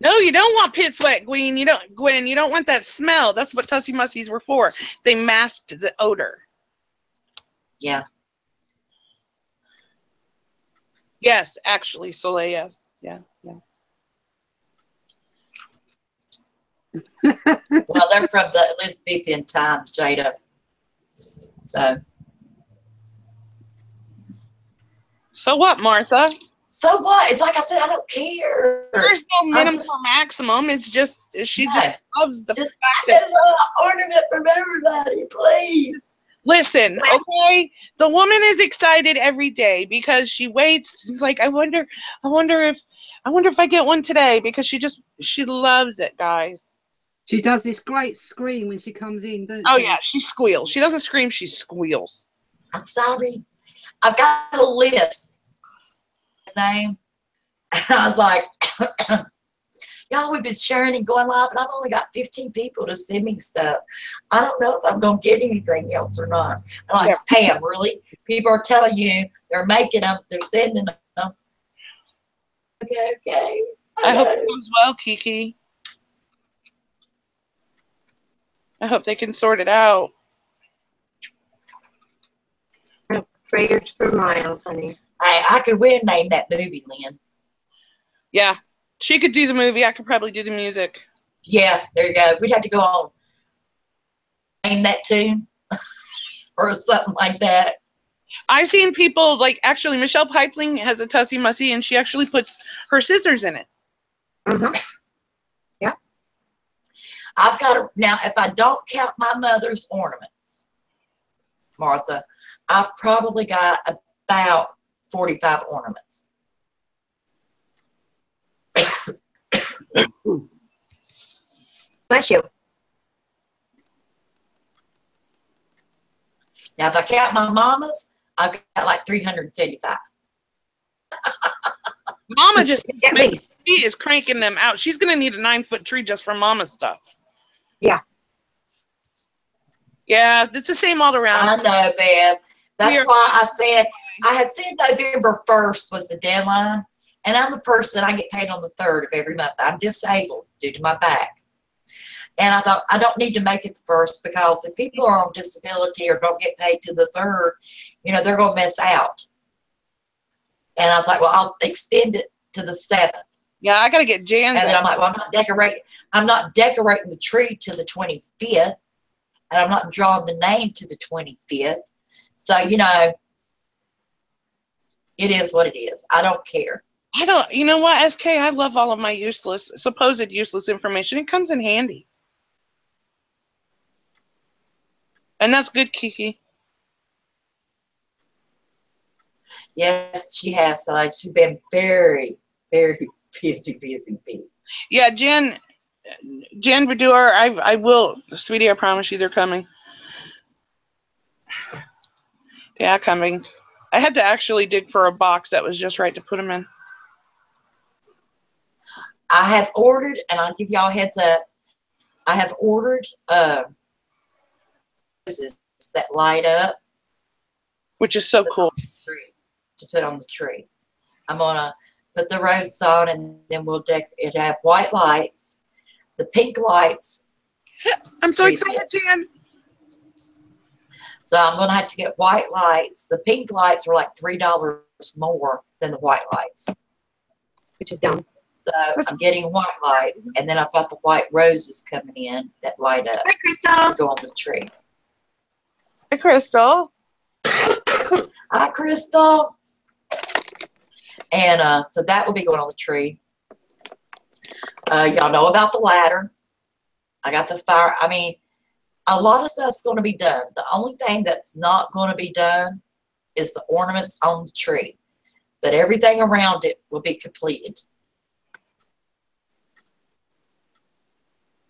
No, you don't want pit sweat, Gwen. You don't, Gwen. You don't want that smell. That's what Tussie Mussies were for. They masked the odor. Yeah. Yes, actually, Soleil. Yes, yeah, yeah. Well, they're from the Elizabethan times, Jada. So, So what, Martha? so what? It's like I said, I don't care. There's no minimum just- or maximum. It's just she No, just loves the just fact that get ornament from everybody, please. Listen, okay. The woman is excited every day because she waits. She's like, I wonder, I wonder if, I wonder if I get one today because she just she loves it, guys. She does this great scream when she comes in, doesn't Oh she? yeah, she squeals. She doesn't scream. She squeals. I'm sorry. I've got a list. His name. And I was like, *coughs* y'all, we've been sharing and going live, and I've only got 15 people to send me stuff. I don't know if I'm going to get anything else or not. I'm like, Pam, really? People are telling you they're making them, they're sending them. Okay, okay. I hope it goes well, Kiki. I hope they can sort it out. Prayers for Miles, honey. I, I could win name that movie, Lynn. Yeah, she could do the movie. I could probably do the music. Yeah, there you go. We'd have to go on name that tune *laughs* or something like that. I've seen people like actually Michelle Pipeling has a Tussie Mussie and she actually puts her scissors in it. *laughs* Mhm. I've got to, now, if I don't count my mother's ornaments, Martha, I've probably got about 45 ornaments. Bless you. Now, if I count my mama's, I've got like 375. Mama just *laughs* At she is cranking them out. She's gonna need a nine foot tree just for Mama's stuff. Yeah. Yeah, it's the same all around. I know, Bev. That's We're- why I said, I had said November 1st was the deadline. And I'm a person, I get paid on the 3rd of every month. I'm disabled due to my back. And I thought, I don't need to make it the first because if people are on disability or don't get paid to the 3rd, you know, they're going to miss out. And I was like, well, I'll extend it to the 7th. Yeah, I gotta get Jan. And then I'm like, well, I'm not decorating, I'm not decorating the tree to the 25th. And I'm not drawing the name to the 25th. So, you know, it is what it is. I don't care. I don't. You know what, SK? I love all of my useless, supposed useless information. It comes in handy, and that's good, Kiki. Yes, she has. Like, she's been very, very *laughs* busy, busy, busy. Yeah, Jen, Jen Badur. I I will, sweetie. I promise you, they're coming. Yeah, coming. I had to actually dig for a box that was just right to put them in. I have ordered, and I'll give y'all a heads up. I have ordered uh, roses that light up which is so cool. tree to put on the tree. I'm gonna put the roses on, and then we'll deck it. Have white lights, the pink lights. *laughs* I'm so excited. Jan. So I'm gonna have to get white lights. The pink lights are like three dollars more than the white lights. Which is dumb. So I'm getting white lights, and then I've got the white roses coming in that light up Hi, Crystal. go on the tree. Hi, Crystal. *coughs* Hi, Crystal. And uh, so that will be going on the tree. Uh, y'all know about the ladder. I got the fire. I mean, a lot of stuff's going to be done. The only thing that's not going to be done is the ornaments on the tree. But everything around it will be completed.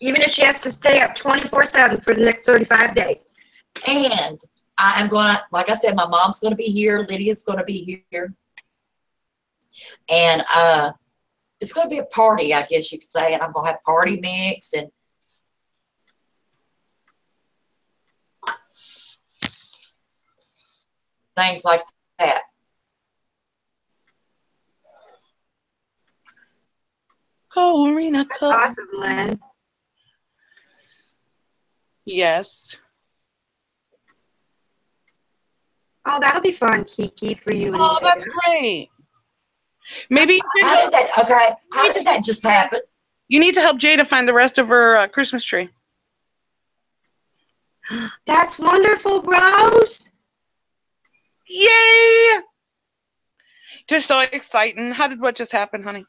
Even if she has to stay up 24 7 for the next 35 days. And I am going to, like I said, my mom's going to be here. Lydia's going to be here. And uh, it's going to be a party, I guess you could say. And I'm going to have party mix and things like that. Oh, Marina. That's awesome, Lynn. Yes. Oh, that'll be fun, Kiki, for you Oh, Leah. that's great. Maybe you, could How did that, okay, how did that just happen? you need to help Jada find the rest of her uh, Christmas tree. *gasps* That's wonderful, Rose. Yay! Just so exciting. How did what just happen, honey?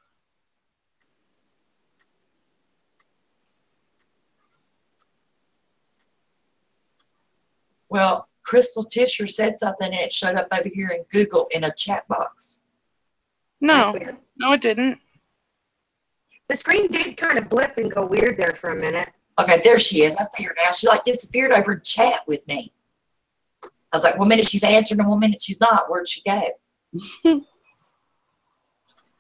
Well, Crystal Tisher said something and it showed up over here in Google in a chat box. No, no, it didn't. The screen did kind of blip and go weird there for a minute. Okay, there she is. I see her now. She like disappeared over chat with me. I was like, one minute she's answering and one minute she's not. Where'd she go? *laughs*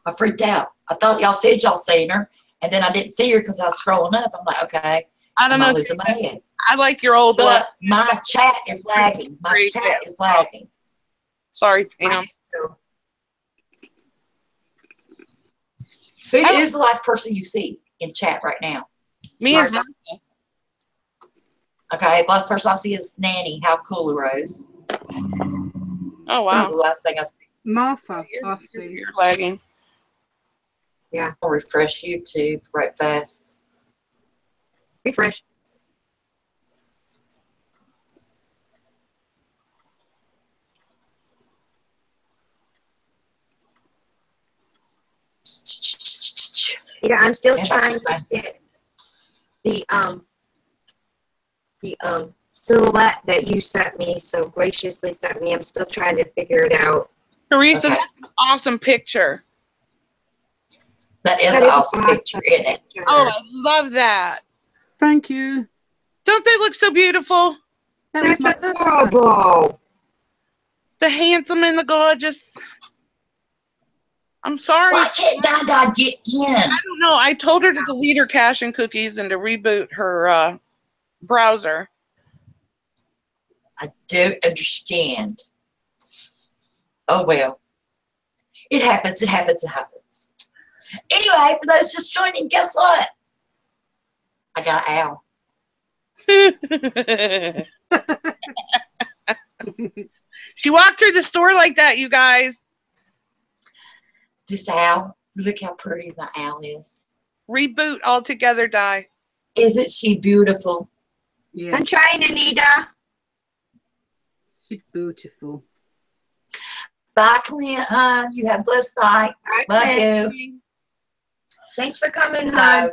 I freaked out. I thought y'all said y'all seen her, and then I didn't see her because I was scrolling up. I'm like, okay, I don't I'm know. losing my head. I like your old. But my chat is lagging. My chat is lagging. Sorry, Pam. Who is the last person you see in chat right now? Me is Martha. Okay, last person I see is Nanny. How cool, Rose. Oh wow! That's wow. the last thing I see. Martha, You're, I you're, see. you're lagging. Yeah, I'll refresh YouTube right fast. refresh. *laughs* Yeah, I'm still Yeah, trying to get the um the um silhouette that you sent me so graciously sent me. I'm still trying to figure it out. Teresa, Okay. that's an awesome picture. That is That an is awesome picture, isn't it? Oh, I love that. Thank you. Don't they look so beautiful? That That's adorable. The handsome and the gorgeous. I'm sorry. Why can't Dada get in? I don't know. I told her to delete her cache and cookies and to reboot her uh, browser. I don't understand. Oh well. It happens, it happens, it happens. Anyway, for those just joining, guess what? I got an owl. *laughs* she walked through the store like that, you guys. This owl, look how pretty the owl is. Reboot altogether, Di. Isn't she beautiful? Yeah, I'm trying, Anita. she's beautiful. Bye, Clint, hon. You have blessed night. All right, Love Clint. you. Thanks for coming, hon. So,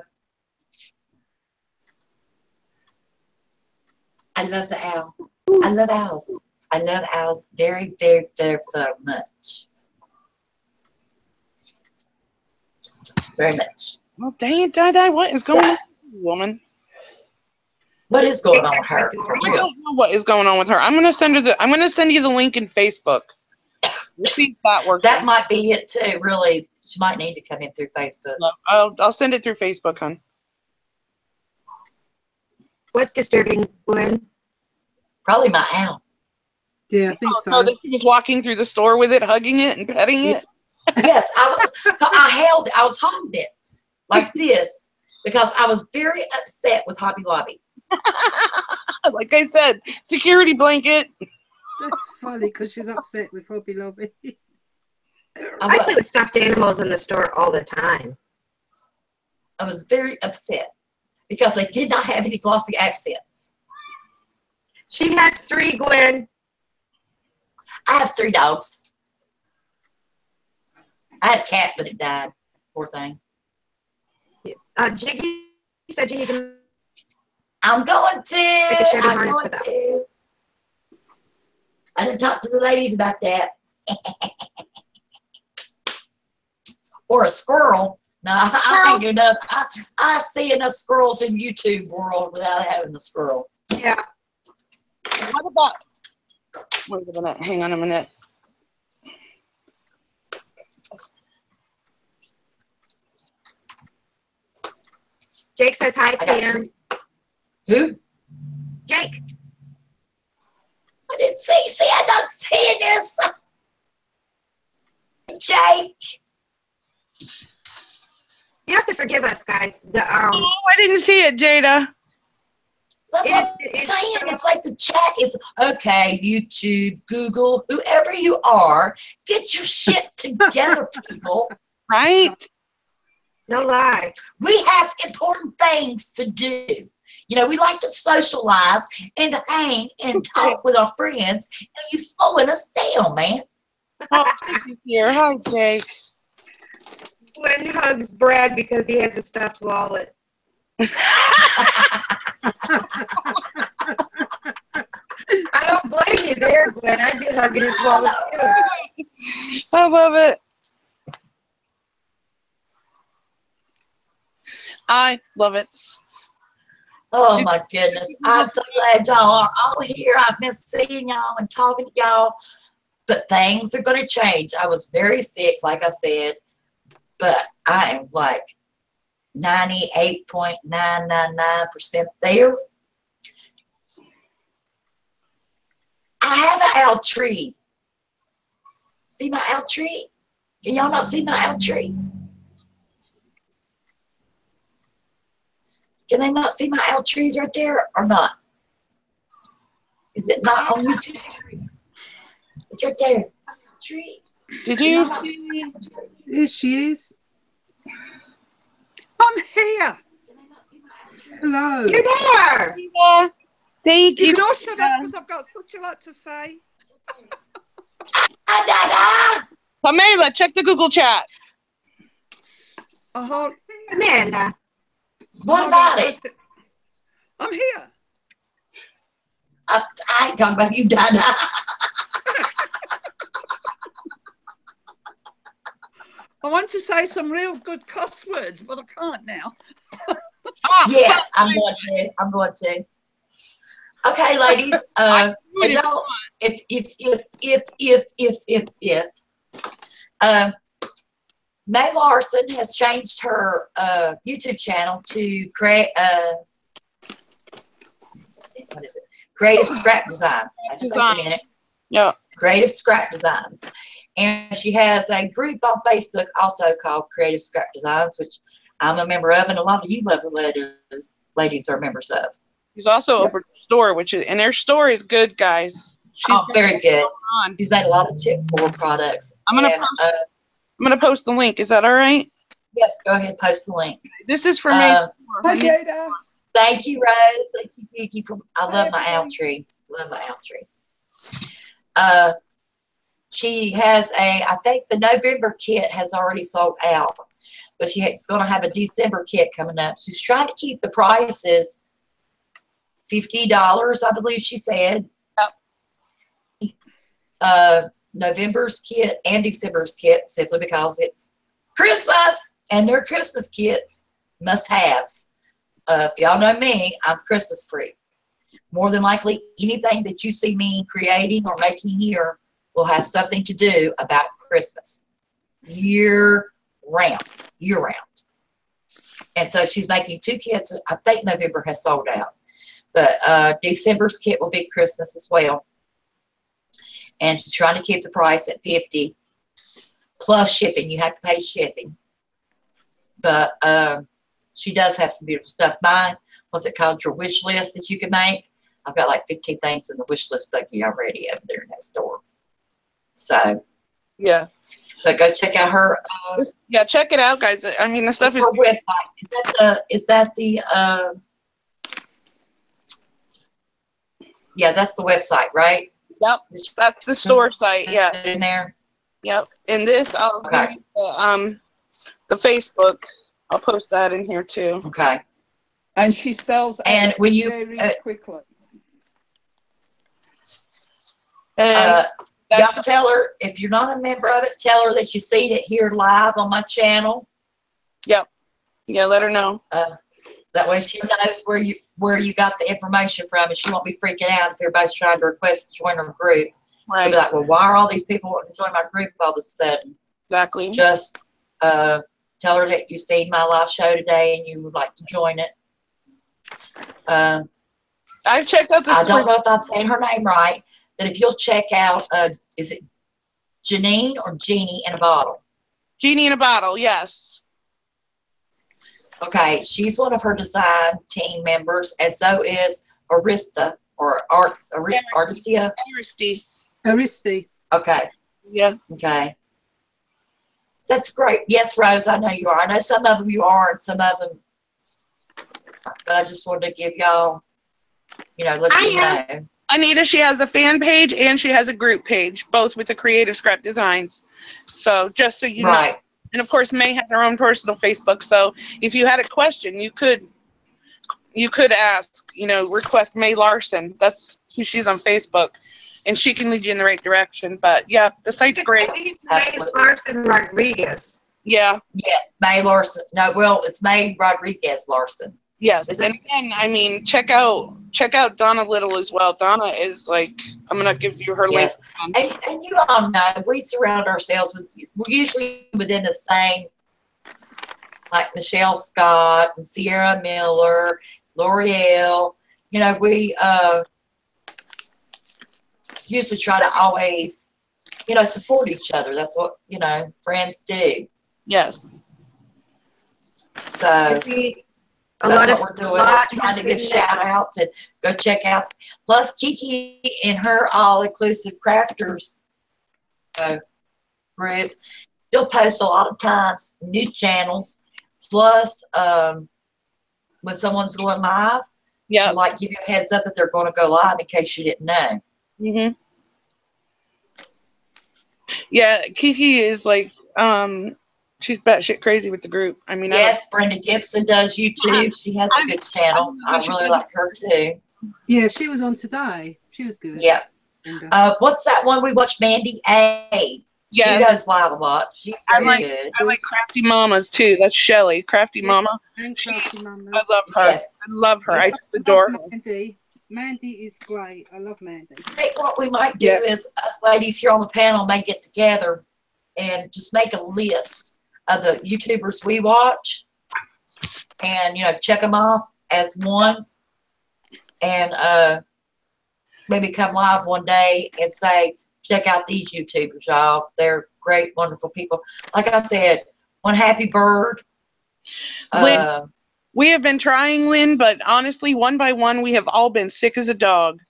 I love the owl. I love owls. I love owls very, very, very, very much. Very much. Well, dang it, Di, Di. What is going on, woman? What is going on with her? For I don't know what is going on with her. I'm gonna send her the. I'm gonna send you the link in Facebook. We'll see if that works. That might be it too. Really, she might need to come in through Facebook. I'll I'll send it through Facebook, hon. What's disturbing, Gwen? Probably my owl. Yeah, I think Oh, so. so that she was walking through the store with it, hugging it and petting it. *laughs* Yes, I was. I held it. I was holding it like this because I was very upset with Hobby Lobby. *laughs* like I said, security blanket. That's funny because she's upset with Hobby Lobby. I put stuffed animals in the store all the time. I was very upset because they did not have any glossy accents. She has three, Gwen. I have three dogs. I had a cat, but it died. Poor thing. Uh, Jiggy said you need to. I'm going to. a I'm going for to. I didn't talk to the ladies about that. *laughs* or a squirrel. No, I ain't enough. I, I see enough squirrels in YouTube world without having a squirrel. Yeah. What about? Wait a minute. Hang on a minute. Jake says hi, Pam. Who? Jake. I didn't see. See, I don't see this. Jake. You have to forgive us, guys. The um. Oh, I didn't see it, Jada. That's It what is- I'm it is saying. so- It's like the chat is okay. YouTube, Google, whoever you are, get your shit *laughs* together, people. Right? No lie. We have important things to do. You know, we like to socialize and to hang and *laughs* talk with our friends, and you slowing us down, man. Oh, here. Hi, Jake. Gwen hugs Brad because he has a stuffed wallet. *laughs* I don't blame you there, Gwen. I'd be hugging his wallet too. I love it. I love it. Oh my goodness. I'm so glad y'all are all here. I've missed seeing y'all and talking to y'all. But things are gonna change. I was very sick, like I said, but I am like 98.999% there. I have an owl tree. See my owl tree? Can y'all not see my owl tree? Can they not see my owl trees right there or not? Is it not on YouTube? It's right there. Tree. Did you y'all see? my owl tree? Here she is. I'm here. Can they not see my owl tree? Hello. You're there. Yeah. Thank You you. can all shut up because I've got such a lot to say. Ah, da, da. Pamela, check the Google chat. Hold, Amanda. What about it? I'm here. I, I ain't talking about you, Dada. *laughs* I want to say some real good cuss words, but I can't now. Ah, Yes, I'm going to. I'm going to. Okay, ladies. Uh, Who is- y'all, if if if if if if if if uh, May Larson has changed her uh, YouTube channel to create uh, what is it? Creative Scrap Designs. I just a minute. Yeah. Creative Scrap Designs. And she has a group on Facebook also called Creative Scrap Designs, which I'm a member of, and a lot of you lovely ladies, ladies are members of. She's also opened a store, which is and their store is good, guys. She's Oh, very good. on. She's made a lot of chipboard products. I'm gonna And, uh, I'm gonna post the link. Is that all right? yes, go ahead, post the link. This is for me. Uh, Hi, Jada. thank you, Rose. Thank you, Vicky. For, I Hi, love my owl everybody. tree. Love my owl tree. Uh, she has a, I think the November kit has already sold out, but she's going to have a December kit coming up. She's trying to keep the prices $50, I believe she said. Uh, November's kit and December's kit simply because it's Christmas and their Christmas kits must haves. Uh, if y'all know me, I'm Christmas free. More than likely, anything that you see me creating or making here will have something to do about Christmas year round, year round. And so she's making two kits. I think November has sold out, but uh, December's kit will be Christmas as well. And she's trying to keep the price at 50 plus shipping. You have to pay shipping. But um, she does have some beautiful stuff. Mine, what's it called? Your wish list that you can make. I've got like 15 things in the wish list buggy already over there in that store. So, Yeah. but go check out her, uh, yeah, check it out, guys. I mean, the stuff is her website. Is that the, is that the, uh, yeah, that's the website, right? Yep. that's the store site. Yes. In there. Yep. And this, I'll give Okay. you the, um, the Facebook. I'll post that in here too. Okay. And she sells And when you, very uh, quickly. And Uh, y'all that's tell her, if you're not a member of it, tell her that you seen it here live on my channel. Yep. Yeah, let her know. Uh, that way she knows where you, where you got the information from and she won't be freaking out if everybody's trying to request to join her group. She'll be like, well, why are all these people wanting to join my group all of a sudden? Exactly. Just, uh, tell her that you seen my live show today and you would like to join it. Um, I've checked out this. I don't know if I'm saying her name right, but if you'll check out, uh, is it Janine or Jeannie in a bottle? Jeannie in a bottle. Yes. Okay, she's one of her design team members, and so is Arista or Arts Ari- Artisia. Christy. Aristi. Okay, Yeah. okay. That's great. Yes, Rose, I know you are. I know some of them you are, and some of them. But I just wanted to give y'all, you know, let I you know. Anita, she has a fan page and she has a group page, both with the Creative Scrap Designs. So just so you know. Right. And of course, May has her own personal Facebook. So if you had a question, you could you could ask, you know, request May Larson. That's who she's on Facebook. And she can lead you in the right direction. But yeah, the site's great. Absolutely. Larson Rodriguez. Yeah. Yes, May Larson. No, well, it's May Rodriguez Larson. Yes. Is And again, I mean, check out check out Donna Little as well. Donna is like I'm gonna give you her link. Yes. And, and you all know we surround ourselves with we're usually within the same like Michelle Scott and Sierra Miller, L'Oreal. You know, we uh usually try to always, you know, support each other. That's what, you know, friends do. Yes. So Maybe a lot that's of what we're doing, lot trying to give shout outs and go check out. Plus Kiki and her all inclusive crafters uh, group, she'll post a lot of times new channels. Plus, um, when someone's going live, Yeah. she'll like give you a heads up that they're going to go live in case you didn't know. Mhm. Yeah, Kiki is like um she's batshit crazy with the group. I mean, I don't- Yes, Brenda Gibson does YouTube. She has a I- good channel. I- I really like her too. Yeah, she was on today. She was good. Yeah. Uh, what's that one we watched? Mandy A. Yeah. She goes live a lot. She's I like- good. I like Crafty Mamas too. That's Shelly, Crafty Yeah. Mama. and Crafty Mamas. I love her. Yes. I love her. I I just adore her. Mandy. Mandy is great. I love Mandy. I think what we might do Yeah. is us ladies here on the panel may get together and just make a list of the YouTubers we watch and, you know, check them off as one and uh, maybe come live one day and say, check out these YouTubers, y'all. They're great, wonderful people. Like I said, one happy bird. Lynn, Uh, We have been trying, Lynn, but honestly, one by one, we have all been sick as a dog.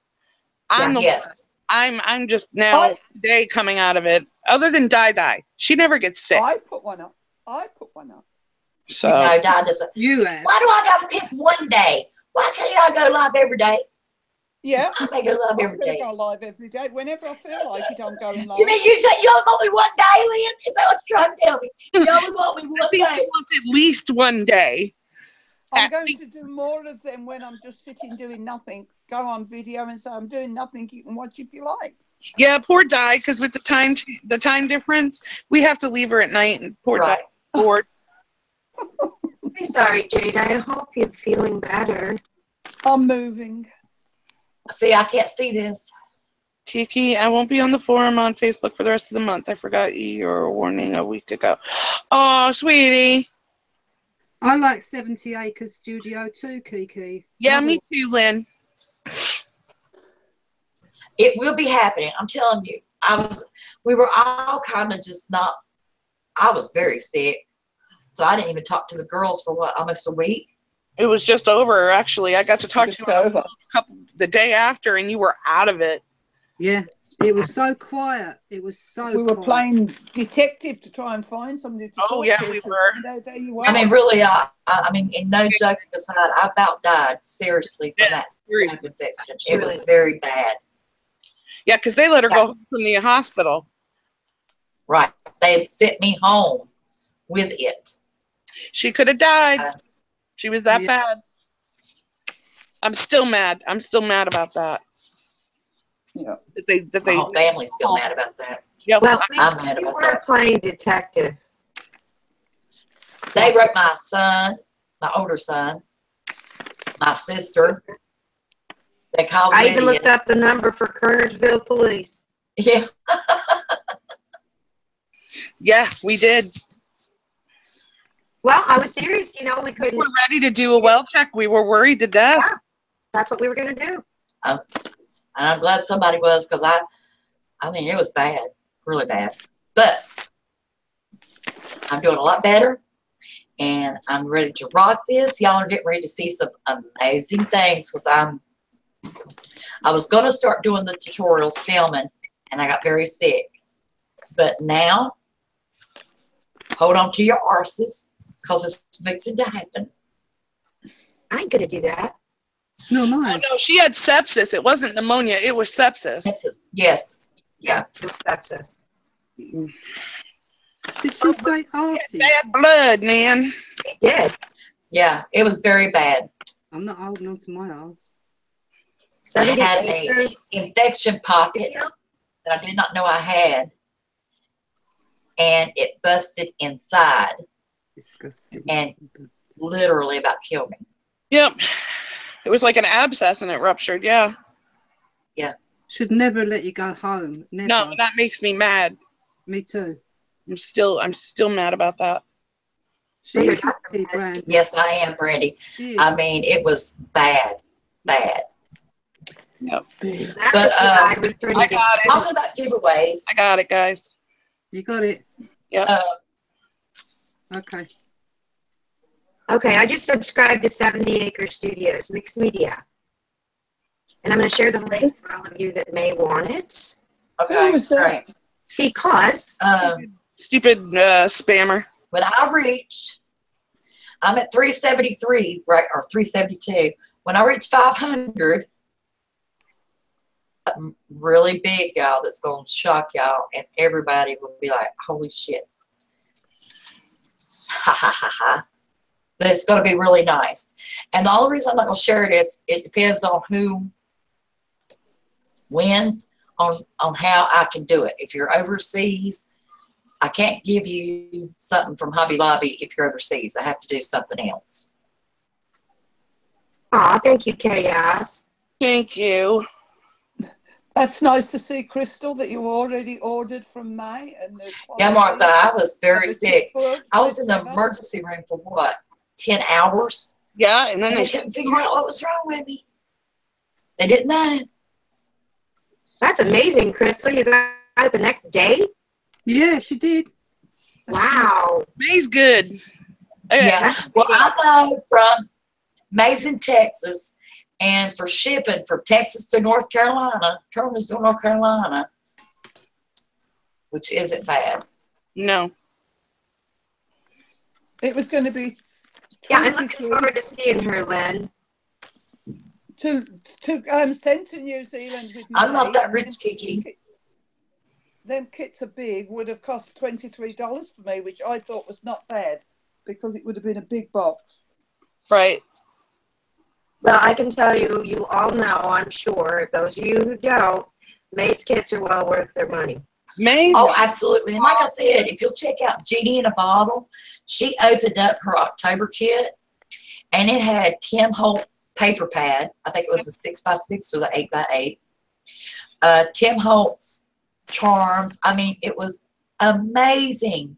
I'm the yes. I'm I'm just now I- today coming out of it. Other than Di Di, she never gets sick. I put one up. I put one up. So You know, Don doesn't. You have. Why do I got to pick one day? Why can't I go live every day? Yeah. I make go live I'm going to go live every day. Whenever I feel like it, I'm going live. You mean you say you only want me one day, Lynn? Is that what you're trying to tell me? You only want me *laughs* I one think day. she wants at least one day. I'm going to do more of them when I'm just sitting doing nothing. Go on video and say I'm doing nothing. You can watch if you like. Yeah, poor Di, because with the time the time difference, we have to leave her at night, and poor Right. Di bored. *laughs* I'm sorry, Jade. I hope you're feeling better. I'm moving. See, I can't see this. Kiki, I won't be on the forum on Facebook for the rest of the month. I forgot your warning a week ago. Oh, sweetie. I like 70 Acres Studio too, Kiki. Yeah, Love me it. too, Lynn. It will be happening. I'm telling you. I was. We were all kind of just not. I was very sick, so I didn't even talk to the girls for what almost a week. It was just over. Actually, I got to talk Just to you a couple the day after, and you were out of it. Yeah, it was so quiet. It was so. We were quiet. playing detective to try and find somebody to Oh, talk yeah, to. we were. find out how I mean, really, I, I I mean, in no joking aside, I about died seriously from Yeah, that seriously. infection. It was very bad. Yeah, because they let her go home from the hospital. Right. They had sent me home with it. She could have died. Uh, She was that Yeah. bad. I'm still mad. I'm still mad about that. Yeah. That they that My they. whole family's still mad about that. Yep. Well, I'm mad we about were that. playing detective. They wrote my son, my older son, my sister. They called I even looked up the number for Kernersville Police. Yeah. *laughs* yeah, we did. Well, I was serious. You know, we We couldn't. We were ready to do a well check. We were worried to death. That's what we were going to do. And I'm glad somebody was because I, I mean, it was bad, really bad. But I'm doing a lot better and I'm ready to rock this. Y'all are getting ready to see some amazing things because I'm, I was going to start doing the tutorials filming and I got very sick. But now, hold on to your arses because it's fixing to happen. I ain't going to do that. No, Oh no, she had sepsis. It wasn't pneumonia. It was sepsis. Texas, yes. Yeah. Sepsis. Did she oh, say arses? Bad blood, man. He did. Yeah, it was very bad. I'm not holding on to my arse. I 70 had a infection pocket that I did not know I had, and it busted inside, Disgusting. And- literally about killed me. Yep. It was like an abscess and it ruptured. Yeah. Yeah. Should never let you go home. Never. No, that makes me mad. Me too. I'm still I'm still mad about that. She You're is not lucky, mad. Brand. Yes, I am, Brandy. She is. I mean, it was bad, bad. Yep. But, was uh, guy we turned I got it. Talking about giveaways, I got it, guys. You got it. uh, Okay. Okay, I just subscribed to 70 Acre Studios, Mixed Media. And I'm going to share the link for all of you that may want it okay, Who was that? great. because Um, Stupid uh, spammer. when I reach, I'm at 373, right, or 372. When I reach 500, something really big, y'all, that's going to shock y'all, and everybody will be like, holy shit. Ha ha ha ha. But it's going to be really nice. And the only reason I'm not going to share it is it depends on who wins, on, on how I can do it. If you're overseas, I can't give you something from Hobby Lobby if you're overseas. I have to do something else. Aw, thank you, Chaos. Thank you. That's nice to see, Crystal, that you already ordered from May. And Yeah, Martha, I was very sick. I was in the emergency room for what, 10 hours? Yeah, and then And they they couldn't figure out what was wrong with me. They didn't know. That's amazing, Crystal. You got it the next day? Yeah, she did. Wow. May's good. Okay. Yeah. Well, I know from Mason, Texas, and for shipping from Texas to North Carolina, Kernersville, North Carolina, which isn't bad. No. It was going to be Yeah, I'm looking 23 forward to seeing her, Lynn. to to um send to New Zealand with I'm not that and rich, Kiki. Them kits are big. Would have cost twenty three dollars for me, which I thought was not bad because it would have been a big box. Right. Well, I can tell you, you all know, I'm sure, those of you who don't, May's kits are well worth their money. May. Oh, absolutely. And like I said, if you'll check out Genie in a Bottle, she opened up her October kit and it had Tim Holtz paper pad. I think it was a six by six or the eight by eight. Uh, Tim Holtz charms. I mean, it was amazing.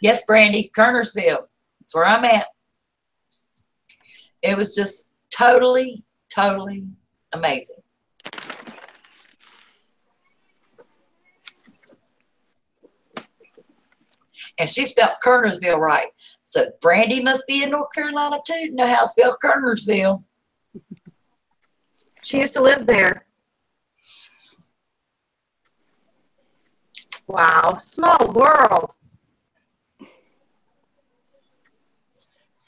Yes, Brandy, Kernersville. That's where I'm at. It was just totally, totally amazing. And she spelled Kernersville right. So Brandy must be in North Carolina too. Know how to spell Kernersville. She used to live there. Wow, small world.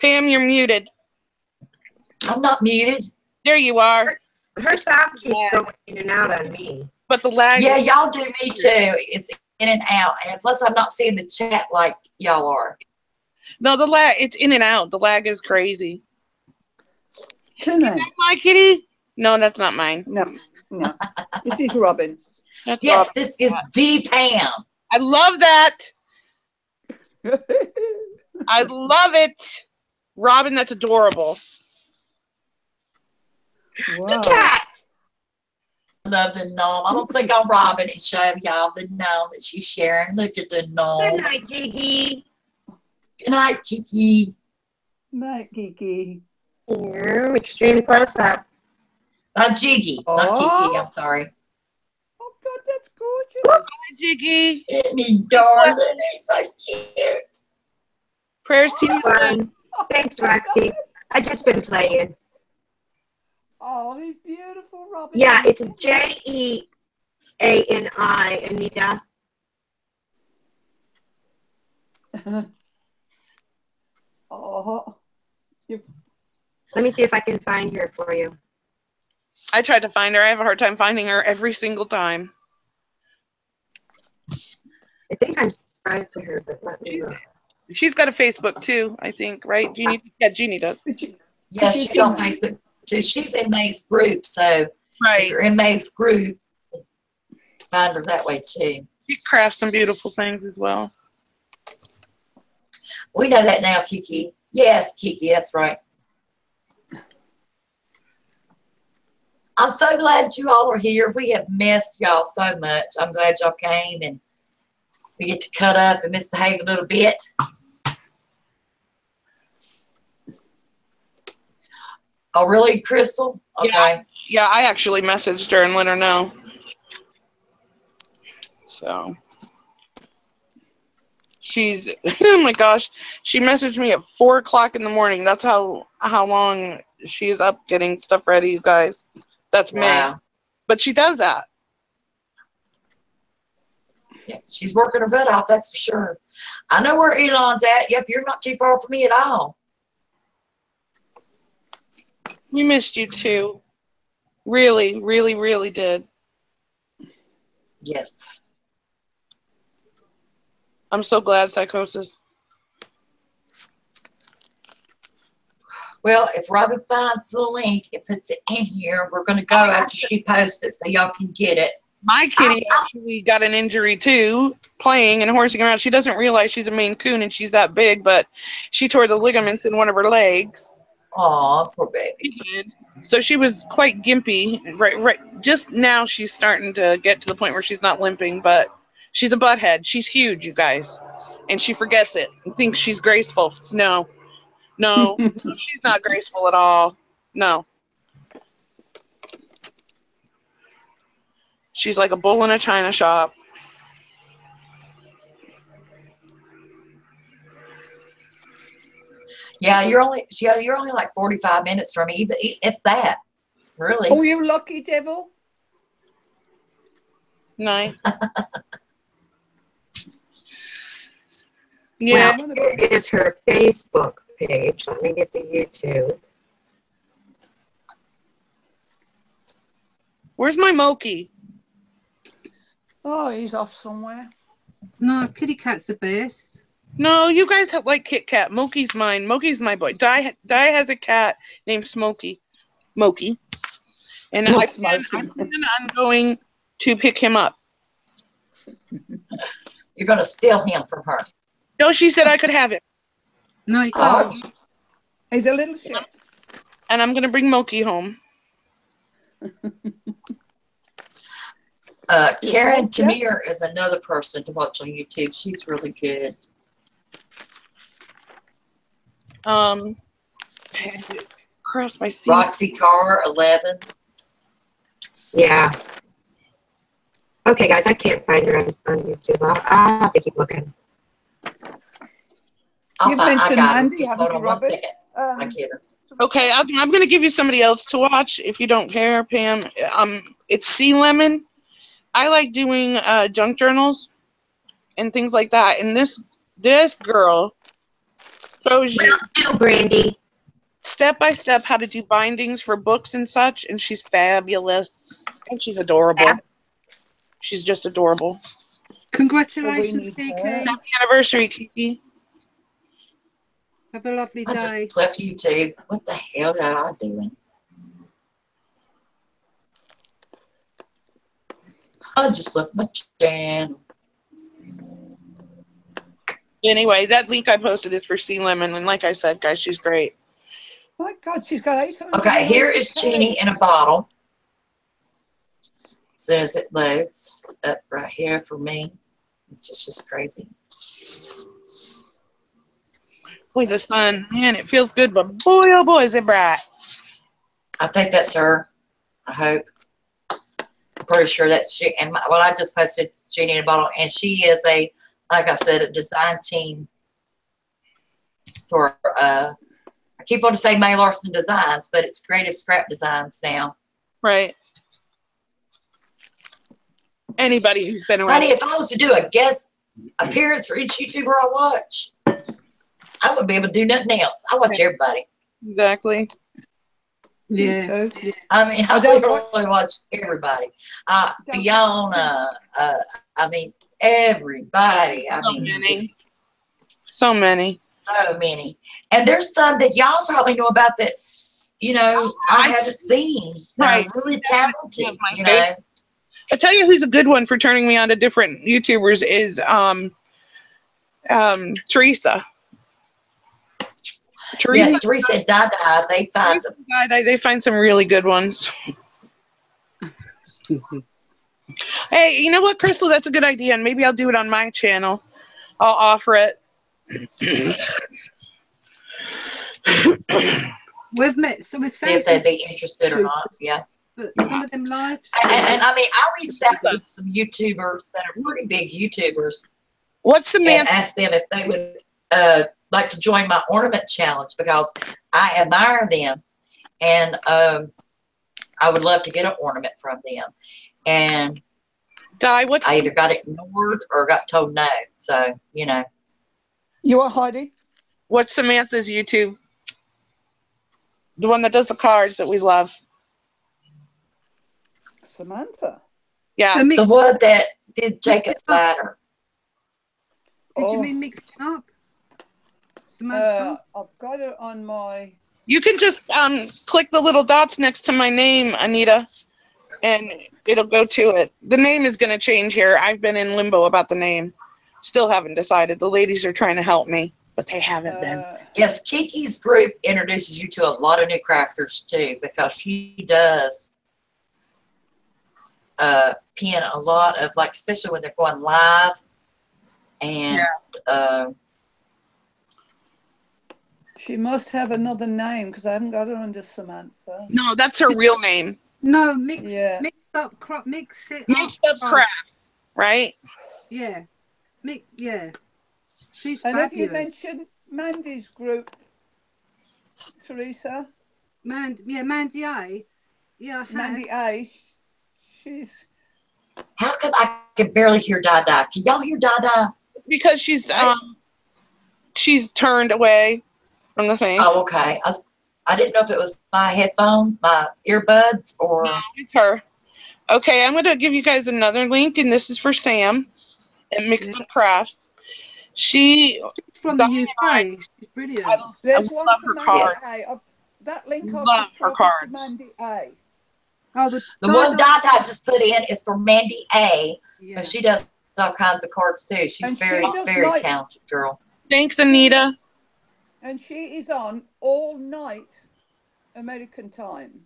Pam, you're muted. I'm not muted. There you are. Her sound keeps Yeah. going in and out on me. But the lag. Yeah, y'all do me too. It's in and out. And plus I'm not seeing the chat like y'all are. No, the lag. It's in and out. The lag is crazy. Tune in. That's my kitty. No, that's not mine. No, no. This is Robin's. That's Yes, Rob. this is the Pam. I love that. *laughs* I love it. Robin, that's adorable. The wow. cat. Love the gnome. I'm gonna click on Robin and show y'all the gnome that she's sharing. Look at the gnome. Good gnome. night, Gigi. Good night, Kiki. Night, Kiki. Yeah, extreme close up. Uh, Jiggy, not Oh. Kiki. I'm sorry. Oh, God, that's gorgeous. Hi, Jiggy. Isn't he darling? He's so cute. Prayers to you. Fun. Thanks, Roxy. I just been playing. Oh, he's beautiful, Robin. Yeah, it's J E A N I, Anita. *laughs* oh, Let me see if I can find her for you. I tried to find her. I have a hard time finding her every single time. I think I'm subscribed to her, but let me look. She's got a Facebook too, I think, right? Jeannie? Ah. Yeah, Jeannie does. Yes, she's on Facebook too. She's in May's group, so if Right. you're in May's group, find her that way too. She crafts some beautiful things as well. We know that now, Kiki. Yes, Kiki, that's right. I'm so glad you all are here. We have missed y'all so much. I'm glad y'all came and we get to cut up and misbehave a little bit. Oh, really, Crystal? Okay. Yeah. Yeah, I actually messaged her and let her know. So she's *laughs* oh my gosh. She messaged me at four o'clock in the morning. That's how how long she is up getting stuff ready, you guys. That's. Wow. But she does that. Yeah, she's working her butt off, that's for sure. I know where Elon's at. Yep, you're not too far from me at all. We missed you too. Really, really, really did. Yes. I'm so glad psychosis. Well, if Robin finds the link, it puts it in here. We're going to go after she posts it so y'all can get it. My kitty actually got an injury too, playing and horsing around. She doesn't realize she's a Maine Coon and she's that big, but she tore the ligaments in one of her legs. Aw, poor babies. So she was quite gimpy. Right, right. Just now she's starting to get to the point where she's not limping, but she's a butthead. She's huge, you guys, and she forgets it and thinks she's graceful. No, no, *laughs* she's not graceful at all. No. She's like a bull in a china shop. Yeah, you're only yeah, you're only like 45 minutes from me, even if that. Really. oh, you lucky devil. Nice. *laughs* yeah. Well, here is her Facebook page. Let me get the YouTube. Where's my Moki? Oh, he's off somewhere. No, kitty cat's the best. No, you guys have like Kit Kat. Moki's mine. Moki's my boy. Di Di has a cat named Smokey. Moki. And I What's plan, I plan on going to pick him up. *laughs* You're going to steal him from her. No, she said I could have it. No, you Oh. can't. He's a little shit. And I'm gonna bring Moki home. Uh, Karen Tamir is another person to watch on YouTube. She's really good. Um cross my seat. Roxy Carr, 11. Yeah. Okay, guys, I can't find her on, on YouTube. I'll, I'll have to keep looking. I'll You've find, I mentioned got her. Mandy, Just hold on one Robin? second. I Um, get her. Okay, I'm, I'm going to give you somebody else to watch if you don't care, Pam. Um, it's Sea Lemon. I like doing uh, junk journals and things like that. And this this girl shows you do, Brandy. step by step how to do bindings for books and such. And she's fabulous and she's adorable. Fab. She's just adorable. Congratulations, need Kiki. Happy anniversary, Kiki. Have a lovely I day. just left YouTube. What the hell am I doing? I just left my channel. Anyway, that link I posted is for Sea Lemon, and like I said, guys, she's great. My God, she's got 800. Okay, here is Genie in a bottle. As soon as it loads up right here for me, it's just, just crazy. Boy, the sun, man, it feels good, but boy, oh boy, is it bright. I think that's her. I hope. I'm pretty sure that's she. And my, well, I just posted Genie in a bottle, and she is a, like I said, a design team for. uh I keep on to say May Larson Designs, but it's Creative Scrap Designs now. Right. Anybody who's been around. Honey, if I was to do a guest appearance for each YouTuber I watch, I wouldn't be able to do nothing else. I watch everybody. Exactly. Me Yeah. I mean, I I don't literally watch everybody. Uh, Don't- Fiona, uh, I mean, everybody. I So mean, many. So many. so many. And there's some that y'all probably know about that, you know, I haven't seen. That Right. are really talented, you know. I tell you who's a good one for turning me on to different YouTubers is um um Teresa. Teresa, Yes, Teresa and Dada, they find them. they, they find some really good ones. *laughs* hey, you know what, Crystal? That's a good idea, and maybe I'll do it on my channel. I'll offer it. We've met, so we've See if they'd be interested or not. Yeah. but some of them live. And, and, and I mean, I reached out to some YouTubers that are pretty big YouTubers What's the and man? asked them if they would uh, like to join my ornament challenge because I admire them and um, I would love to get an ornament from them. And Di. What's I either got ignored or got told no. So, you know, You are Heidi? what's Samantha's YouTube? The one that does the cards that we love. Samantha. Yeah. The mix- the one that did Jacob's ladder. did Oh. you mean mixed up? Uh, Samantha? I've got it on my. You can just um click the little dots next to my name, Anita, and it'll go to it. The name is going to change here. I've been in limbo about the name. Still haven't decided. The ladies are trying to help me, but they haven't been. Uh, Yes, Kiki's group introduces you to a lot of new crafters too, because she does uh, pin a lot of like, especially when they're going live, and uh, she must have another name because I haven't got her under Samantha. No, that's her real name. No, mix, Yeah. mixed up, crop, mix it Mixed up Oh. crafts, right? Yeah, mix, yeah. She's And have you mentioned Mandy's group, Teresa? Mand, yeah, Mandy A. Yeah, I have. Mandy A. She's. how come I can barely hear Dada? Can y'all hear Dada? Because she's um she's turned away from the thing. Oh, okay. I, was, I didn't know if it was my headphone, my earbuds, or No, it's her. Okay, I'm gonna give you guys another link, and this is for Sam at Mixed Up Crafts. She She's from the Diane and UK. She's brilliant. I, There's I one love for her Mandy cards. A. I've- oh, that link I've Love her got is cards. Mandy A. oh, the, the one Dada- I just put in is for Mandy A, Yeah. because she does all kinds of cards too. She's And very, does very like- talented girl. Thanks, Anita. And she is on all night American time.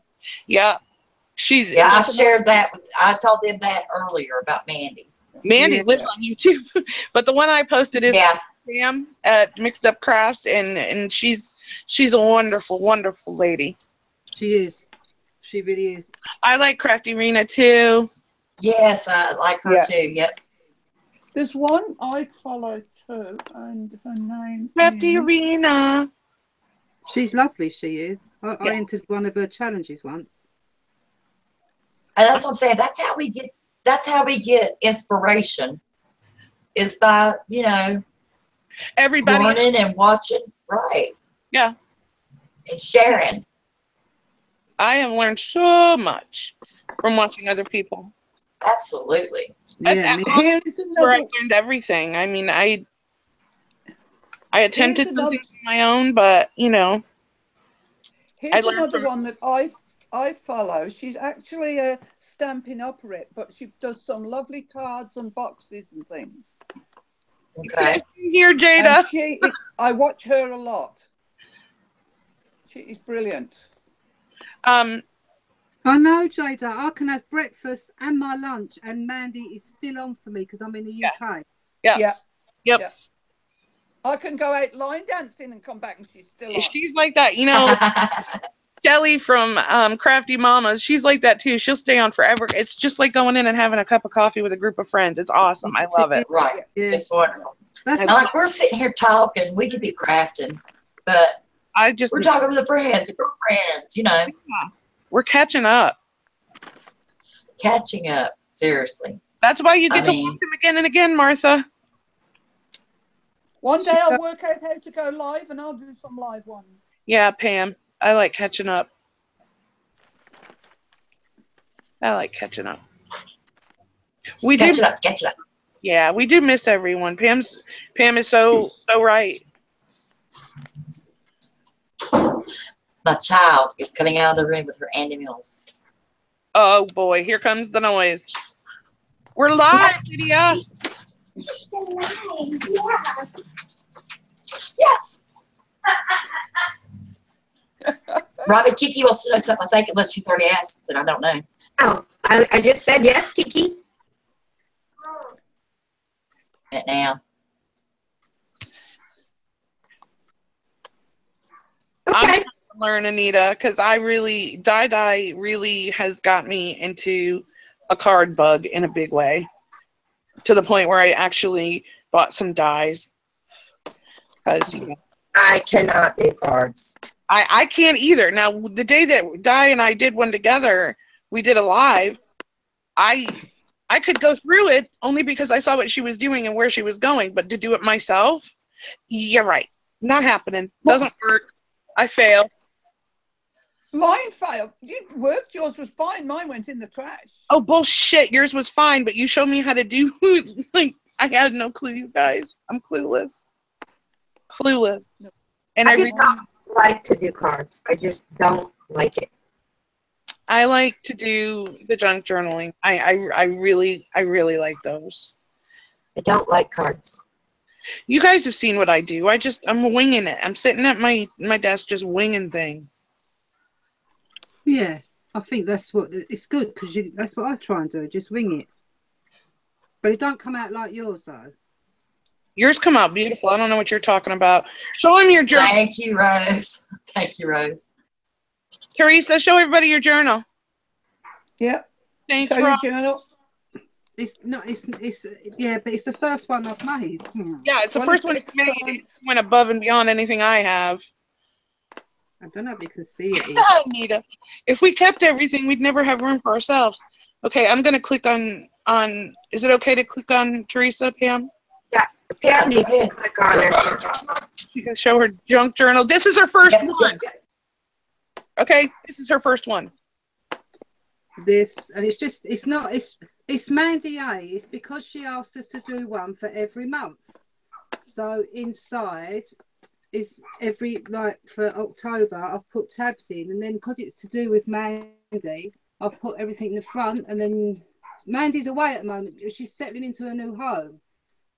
Yeah, she's Yeah, I shared that. With, I told them that earlier about Mandy. Mandy Yeah. lives on YouTube, *laughs* but the one I posted is Yeah, Sam at Mixed Up Crafts, and and she's she's a wonderful, wonderful lady. She is. She really is. I like Crafty Rena too. yes, I like her Yeah. too. Yep. There's one I follow too, and her name Crafty is... Arena. She's lovely, she is. I, I entered one of her challenges once. And that's what I'm saying. That's how we get. That's how we get inspiration. Is by you know Everybody. learning and watching, right? Yeah. And sharing. I have learned so much from watching other people. Absolutely. That's Yeah, me- Here is That's where I learned everything. I mean, I I attempted Here's some another- things on my own, but you know, Here's another from- one that I I follow. She's actually a stamping operative, but she does some lovely cards and boxes and things. Okay. here, And Jada. she, I watch her a lot. She is brilliant. Um, I know, Jada. I can have breakfast and my lunch, and Mandy is still on for me because I'm in the Yeah. UK. yeah, Yeah. yep. Yeah. I can go out line dancing and come back and she's still on. She's like that, you know. *laughs* Shelly from um, Crafty Mamas, she's like that too. She'll stay on forever. It's just like going in and having a cup of coffee with a group of friends. It's awesome. I love it. *laughs* right. Yeah, It's wonderful. that's Now, if we're sitting here talking, we could be crafting, but I just we're talking with the friends, we're friends, you know, we're catching up. catching up. Seriously. That's why you get I to mean- watch him again and again, Martha. One day I'll work out how to go live and I'll do some live ones. Yeah, Pam. I like catching up. I like catching up. We do Catch it up, catch it up. Yeah, we do miss everyone. Pam's Pam is so so right. My child is coming out of the room with her Andy Mills. Oh boy, here comes the noise. We're live, Lydia. *laughs* Robin Kiki wants to know something, I think, unless she's already asked it. I don't know. Oh, I, I just said yes, Kiki. It now. I'm Okay. trying to learn Anita because I really Di Di really has got me into a card bug in a big way. To the point where I actually bought some dies. Because you know, I cannot do cards. I, I can't either. Now the day that Di and I did one together, we did a live. I I could go through it only because I saw what she was doing and where she was going, but to do it myself, you're right. Not happening. Doesn't work. I fail. Mine failed. You worked. Yours was fine. Mine went in the trash. Oh bullshit! Yours was fine, but you showed me how to do. *laughs* Like I had no clue, you guys. I'm clueless. Clueless. And I, I re- just don't like to do cards. I just don't like it. I like to do the junk journaling. I, I I really I really like those. I don't like cards. You guys have seen what I do. I just I'm winging it. I'm sitting at my my desk just winging things. Yeah. I think that's what it's good because that's what I try and do. Just wing it, but it don't come out like yours though. Yours come out beautiful. I don't know what you're talking about. Show him your journal, Thank you, Rose. *laughs* Thank you, Rose. Teresa. Show everybody your journal. Yep. Thanks, Show your journal. It's not. It's it's yeah, but it's the first one I've made. Yeah, it's the Well, first one you made. It went above and beyond anything I have. I don't know if you can see it. Here. Yeah, Anita. If we kept everything, we'd never have room for ourselves. Okay, I'm gonna click on on. Is it okay to click on Teresa, Pam? Yeah, Pam needs to click on it. She can show her junk journal. This is her first Yeah. one. Okay, this is her first one. This and it's just it's not it's it's Mandy A. It's because she asked us to do one for every month. So inside is every like for October I've put tabs in and then because it's to do with Mandy, I've put everything in the front and then Mandy's away at the moment. She's settling into a new home.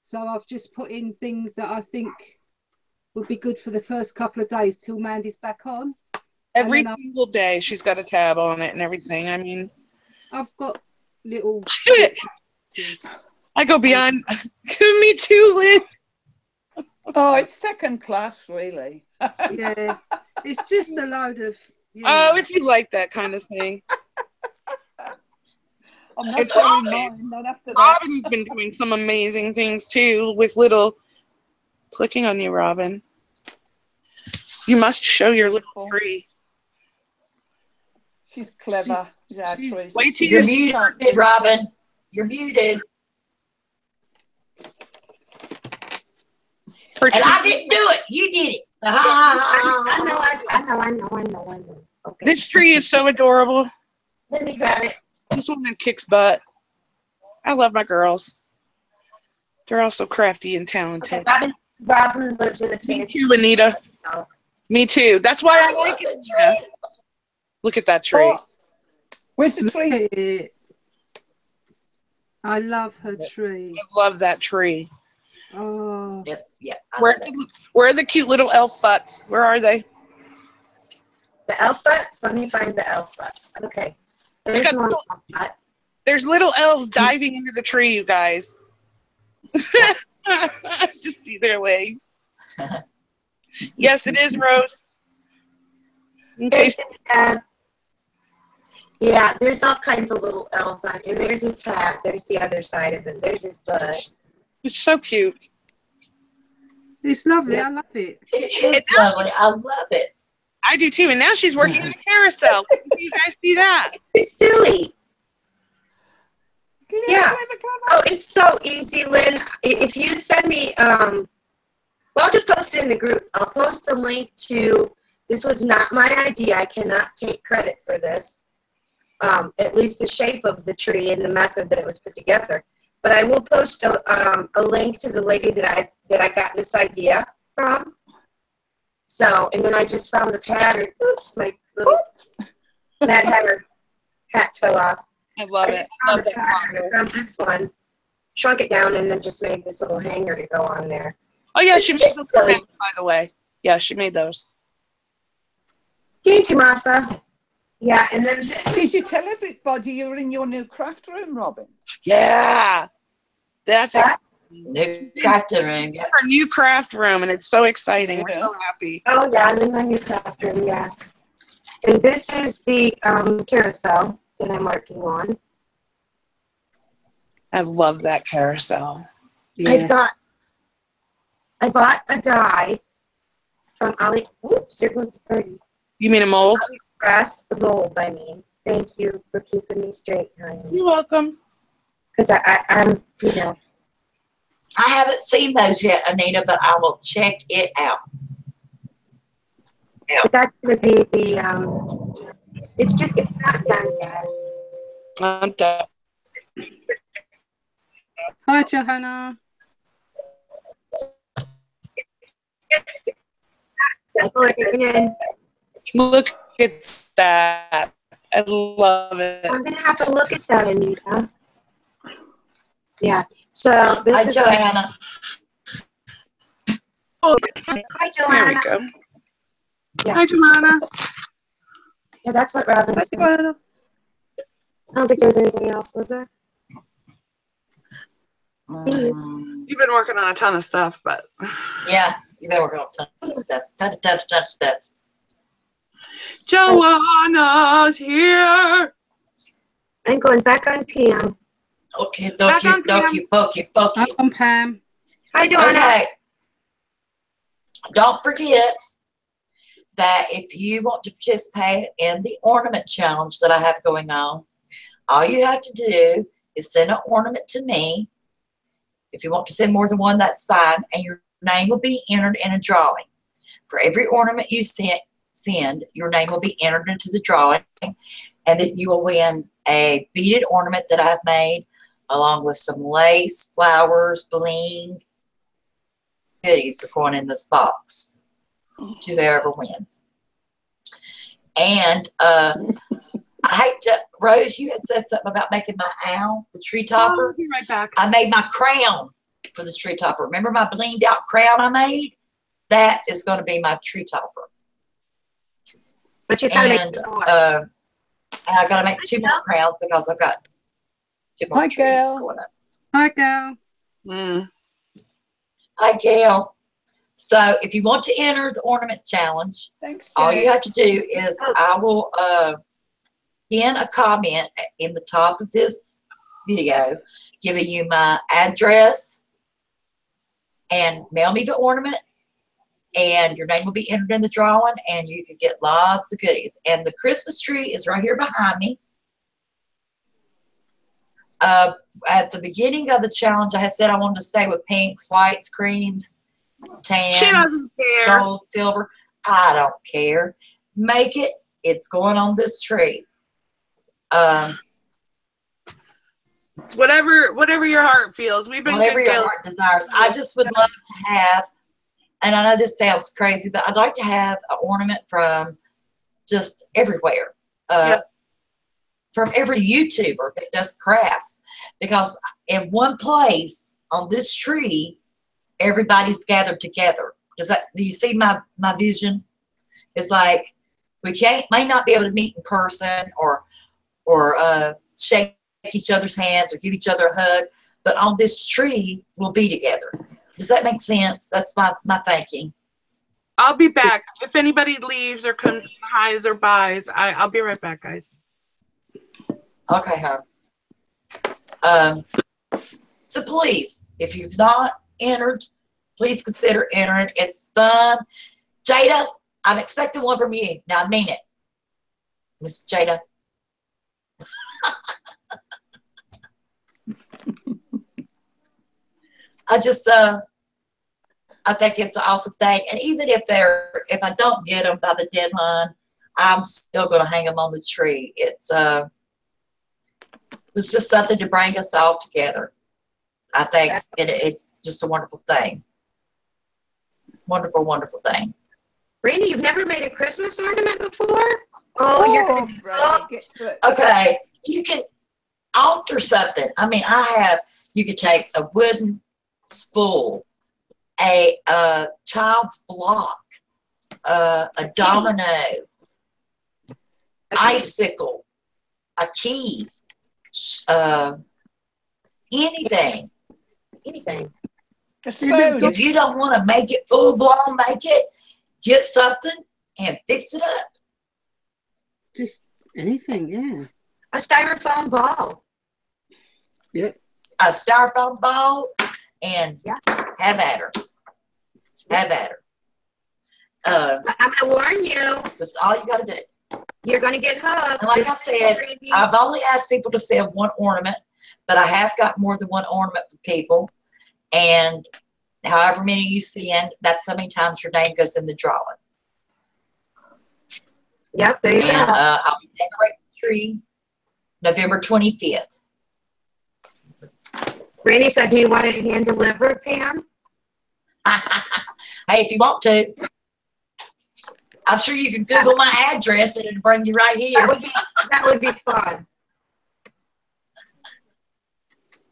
So I've just put in things that I think would be good for the first couple of days till Mandy's back on. Every single day, she's got a tab on it and everything. I mean, I've got little *laughs* shit. I go beyond. Me too, Lynn. Oh, it's second class, really. yeah, it's just a load of. You oh, know, Oh, if you like that kind of thing. *laughs* I'm not It's saying Robin. mine, not after that. Robin's been doing some amazing things too with little clicking on you, Robin. You must show your little tree. She's clever. She's- yeah, she's- Wait till You're you muted, Robin. You're muted. Her And I didn't do it. You did it. Ha, ha, ha, I know. I, I know, I know, I know, I know. Okay. This tree is so adorable. Let me grab it. This woman kicks butt. I love my girls. They're all so crafty and Okay, talented. Robin, Robin lives in the Me pantry. too, Anita. now. Me too. That's why I I like it. the tree. Look at that tree. Oh, where's the tree? I love her tree. I love that tree. Oh, It's, yeah. I Where, it. where are the cute little elf butts? Where are they? The elf butts. Let me find the elf butts. Okay. There's got one elf butt. There's little elves diving into the tree, you guys. *laughs* Just see their legs. *laughs* yes, it is, Rose. In case There's, uh, yeah, there's all kinds of little elves on here. There's his hat. There's the other side of him. There's his butt. It's so cute. it's lovely. I love it. It is lovely. I love it. I do too. And now she's working on a carousel. *laughs* Do you guys see that? It's silly. Yeah. clever, clever. Oh, it's so easy, Lynn. If you send me, um, well, I'll just post it in the group. I'll post the link to. This was not my idea. I cannot take credit for this. Um, at least the shape of the tree and the method that it was put together. But I will post a, um, a link to the lady that I that I got this idea from. So, and then I just found the pattern. Oops, my little that *laughs* had her hat fell off. I love I it. just I found love the that pattern from this one, shrunk it down, and then just made this little hanger to go on there. Oh yeah, she It's made just those silly. by the way. Yeah, she made those. Thank you, Martha. Yeah, and then this, Did you tell everybody you're in your new craft room, Robin? Yeah. That's it. What? New crafting room. Yeah. our new craft room and it's so exciting. We're so happy. oh yeah, I'm in my new craft room, yes. And this is the um, carousel that I'm working on. I love that carousel. I Yeah. thought I bought a die from Ali. Oops, there goes the birdie. You mean a mold? Grass, the mold. I mean, thank you for keeping me straight, honey. You're welcome. Because I, I, I'm, you know, I haven't seen those yet, Anita, but I will check it out. but that's gonna be the um. It's just it's not done yet. I'm done. Hi, Johanna. People are getting in. Look at that. I love it. I'm gonna have to look at that, Anita. Yeah. So this Hi, is. Joanna. Oh, Hi, there we go. Yeah. Hi, Joanna. Yeah, that's what Robin's That's doing. Joanna. I don't think there was anything else, was there? Mm, You've been working on a ton of stuff, but yeah, you've been working on a ton of stuff. Ton of, ton of, ton of stuff. Joanna's here. I'm going back on PM. Okay, Back dokie, on PM. dokie, pokey, pokey. I'm Pam. Hi, Joanna. Okay. Don't forget that if you want to participate in the ornament challenge that I have going on, all you have to do is send an ornament to me. If you want to send more than one, that's fine, and your name will be entered in a drawing. For every ornament you send, send your name will be entered into the drawing, and that you will win a beaded ornament that I've made, along with some lace, flowers, bling, goodies that are going in this box to whoever wins. And uh, I hate to, Rose, you had said something about making my owl, the tree I'll topper. be right back. I made my crown for the tree topper. Remember my blinged out crown I made? That is going to be my tree topper. But you gotta make And, more. uh, and I got to make two more crowns because I've got two more Hi, trees Gail. Hi, girl. Mm. Hi, Gail. So if you want to enter the ornament challenge, Thanks, all you have to do is I will uh, pin a comment in the top of this video giving you my address and mail me the ornament and your name will be entered in the drawing and you can get lots of goodies. And the Christmas tree is right here behind me. Uh, at the beginning of the challenge, I had said I wanted to stay with pinks, whites, creams, tans, She doesn't care. gold, silver. I don't care. Make it. It's going on this tree. Um, Whatever, whatever your heart feels. We've been whatever good your heart desires. I just would love to have, and I know this sounds crazy, but I'd like to have an ornament from just everywhere. Uh, Yep. From every YouTuber that does crafts, because in one place on this tree, everybody's gathered together. Does that? Do you see my my vision? It's like we can't may not be able to meet in person or or uh, shake each other's hands or give each other a hug, but on this tree we'll be together. Does that make sense? That's my my thinking. I'll be back. If anybody leaves or comes highs or buys, I, I'll be right back, guys. Okay, huh? Um, so please, if you've not entered, please consider entering. It's fun. Jada, I'm expecting one from you. Now I mean it. Miss Jada. *laughs* I just uh I think it's an awesome thing. And even if they're if I don't get them by the deadline, I'm still gonna hang them on the tree. It's uh it's just something to bring us all together. I think it, it's just a wonderful thing. Wonderful, wonderful thing. Randy, you've never made a Christmas ornament before? Oh, you're gonna be Brady, to. Okay, you can alter something. I mean, I have, you could take a wooden spool, a, uh child's block, uh, a domino, icicle, a key, uh, anything. Anything. If you don't want to make it full blown, make it. Get something and fix it up. Just anything, yeah. a styrofoam ball. Yeah. A styrofoam ball and Yeah. have at her. Have at her. Uh, I'm gonna warn you, that's all you got to do. You're gonna get hugged. And like I said, I've only asked people to send one ornament, but I have got more than one ornament for people. And however many you send, that's how many times your name goes in the drawing. Yep, there you go. uh, I'll be decorating the tree November 25th. Randy said, "Do you want it hand delivered, Pam?" *laughs* hey, if you want to, I'm sure you can Google my address and it'll bring you right That here. would be that would be fun.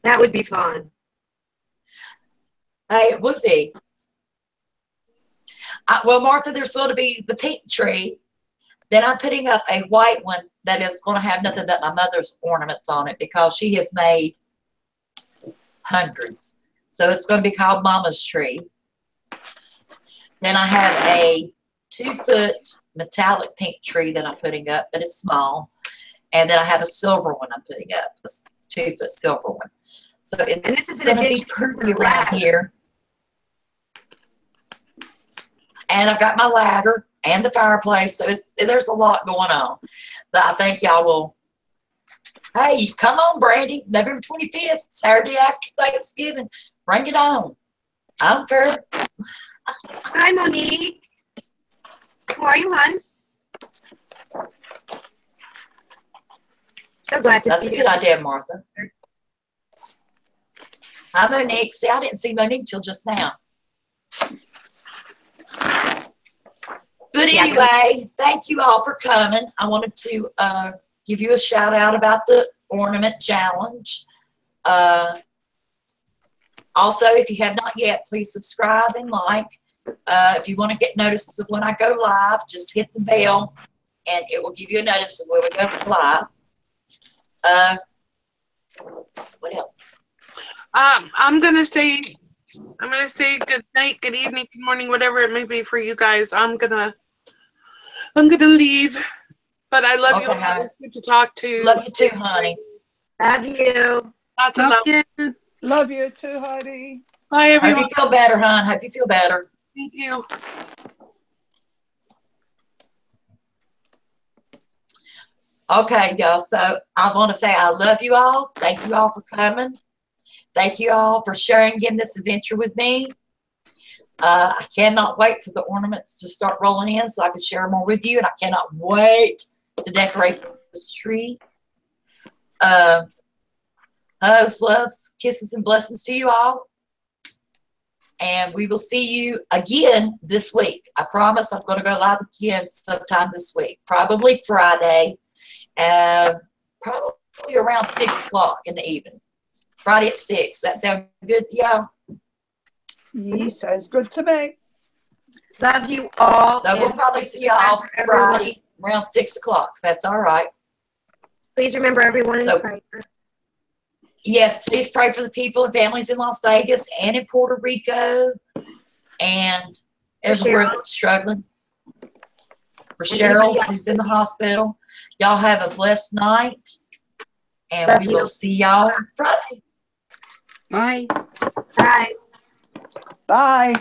That would be fun. Hey, it would be. Uh, well, Martha, there's going to be the pink tree. Then I'm putting up a white one that is going to have nothing but my mother's ornaments on it because she has made hundreds. So it's going to be called Mama's Tree. Then I have a two foot metallic pink tree that I'm putting up, but it's small. And then I have a silver one I'm putting up, a two foot silver one. So it's And this is going to be pretty around here. And I've got my ladder and the fireplace, so it's, there's a lot going on. But I think y'all will. Hey, come on, Brandy! November 25th, Saturday after Thanksgiving. Bring it on. I don't care. Hi, Monique. How are you, hon? So glad to That's see you. That's a good idea, Martha. Hi, Monique. See, I didn't see Monique till just now. But anyway, thank you all for coming. I wanted to uh, give you a shout out about the ornament challenge. Uh, also, if you have not yet, please subscribe and like. Uh, if you want to get notices of when I go live, just hit the bell and it will give you a notice of when we go live. Uh, what else? Um, I'm gonna say, I'm gonna say good night, good evening, good morning, whatever it may be for you guys. I'm gonna, I'm gonna leave, but I love you. Okay, all. It's good to talk to. You. Love you too, honey. Love you. Not to Love you. Love you too, Heidi. Bye, Hope everyone. you feel better, hon. Hope you feel better. Thank you. Okay, y'all. So I want to say I love you all. Thank you all for coming. Thank you all for sharing in this adventure with me. Uh, I cannot wait for the ornaments to start rolling in so I can share them all with you. And I cannot wait to decorate this tree. Uh, hugs, loves, kisses, and blessings to you all. And we will see you again this week. I promise I'm going to go live again sometime this week, probably Friday uh, probably around six o'clock in the evening. Friday at six. That sound good, y'all? Yeah, sounds good to me. Love you all. So we'll probably see y'all everyone. Friday around six o'clock. That's all right. Please remember everyone in So- prayer. Yes, please pray for the people and families in Las Vegas and in Puerto Rico and everywhere that's struggling. For Cheryl, who's in the hospital. Y'all have a blessed night. And Love we you. will see y'all on Friday. Bye. Bye. Bye.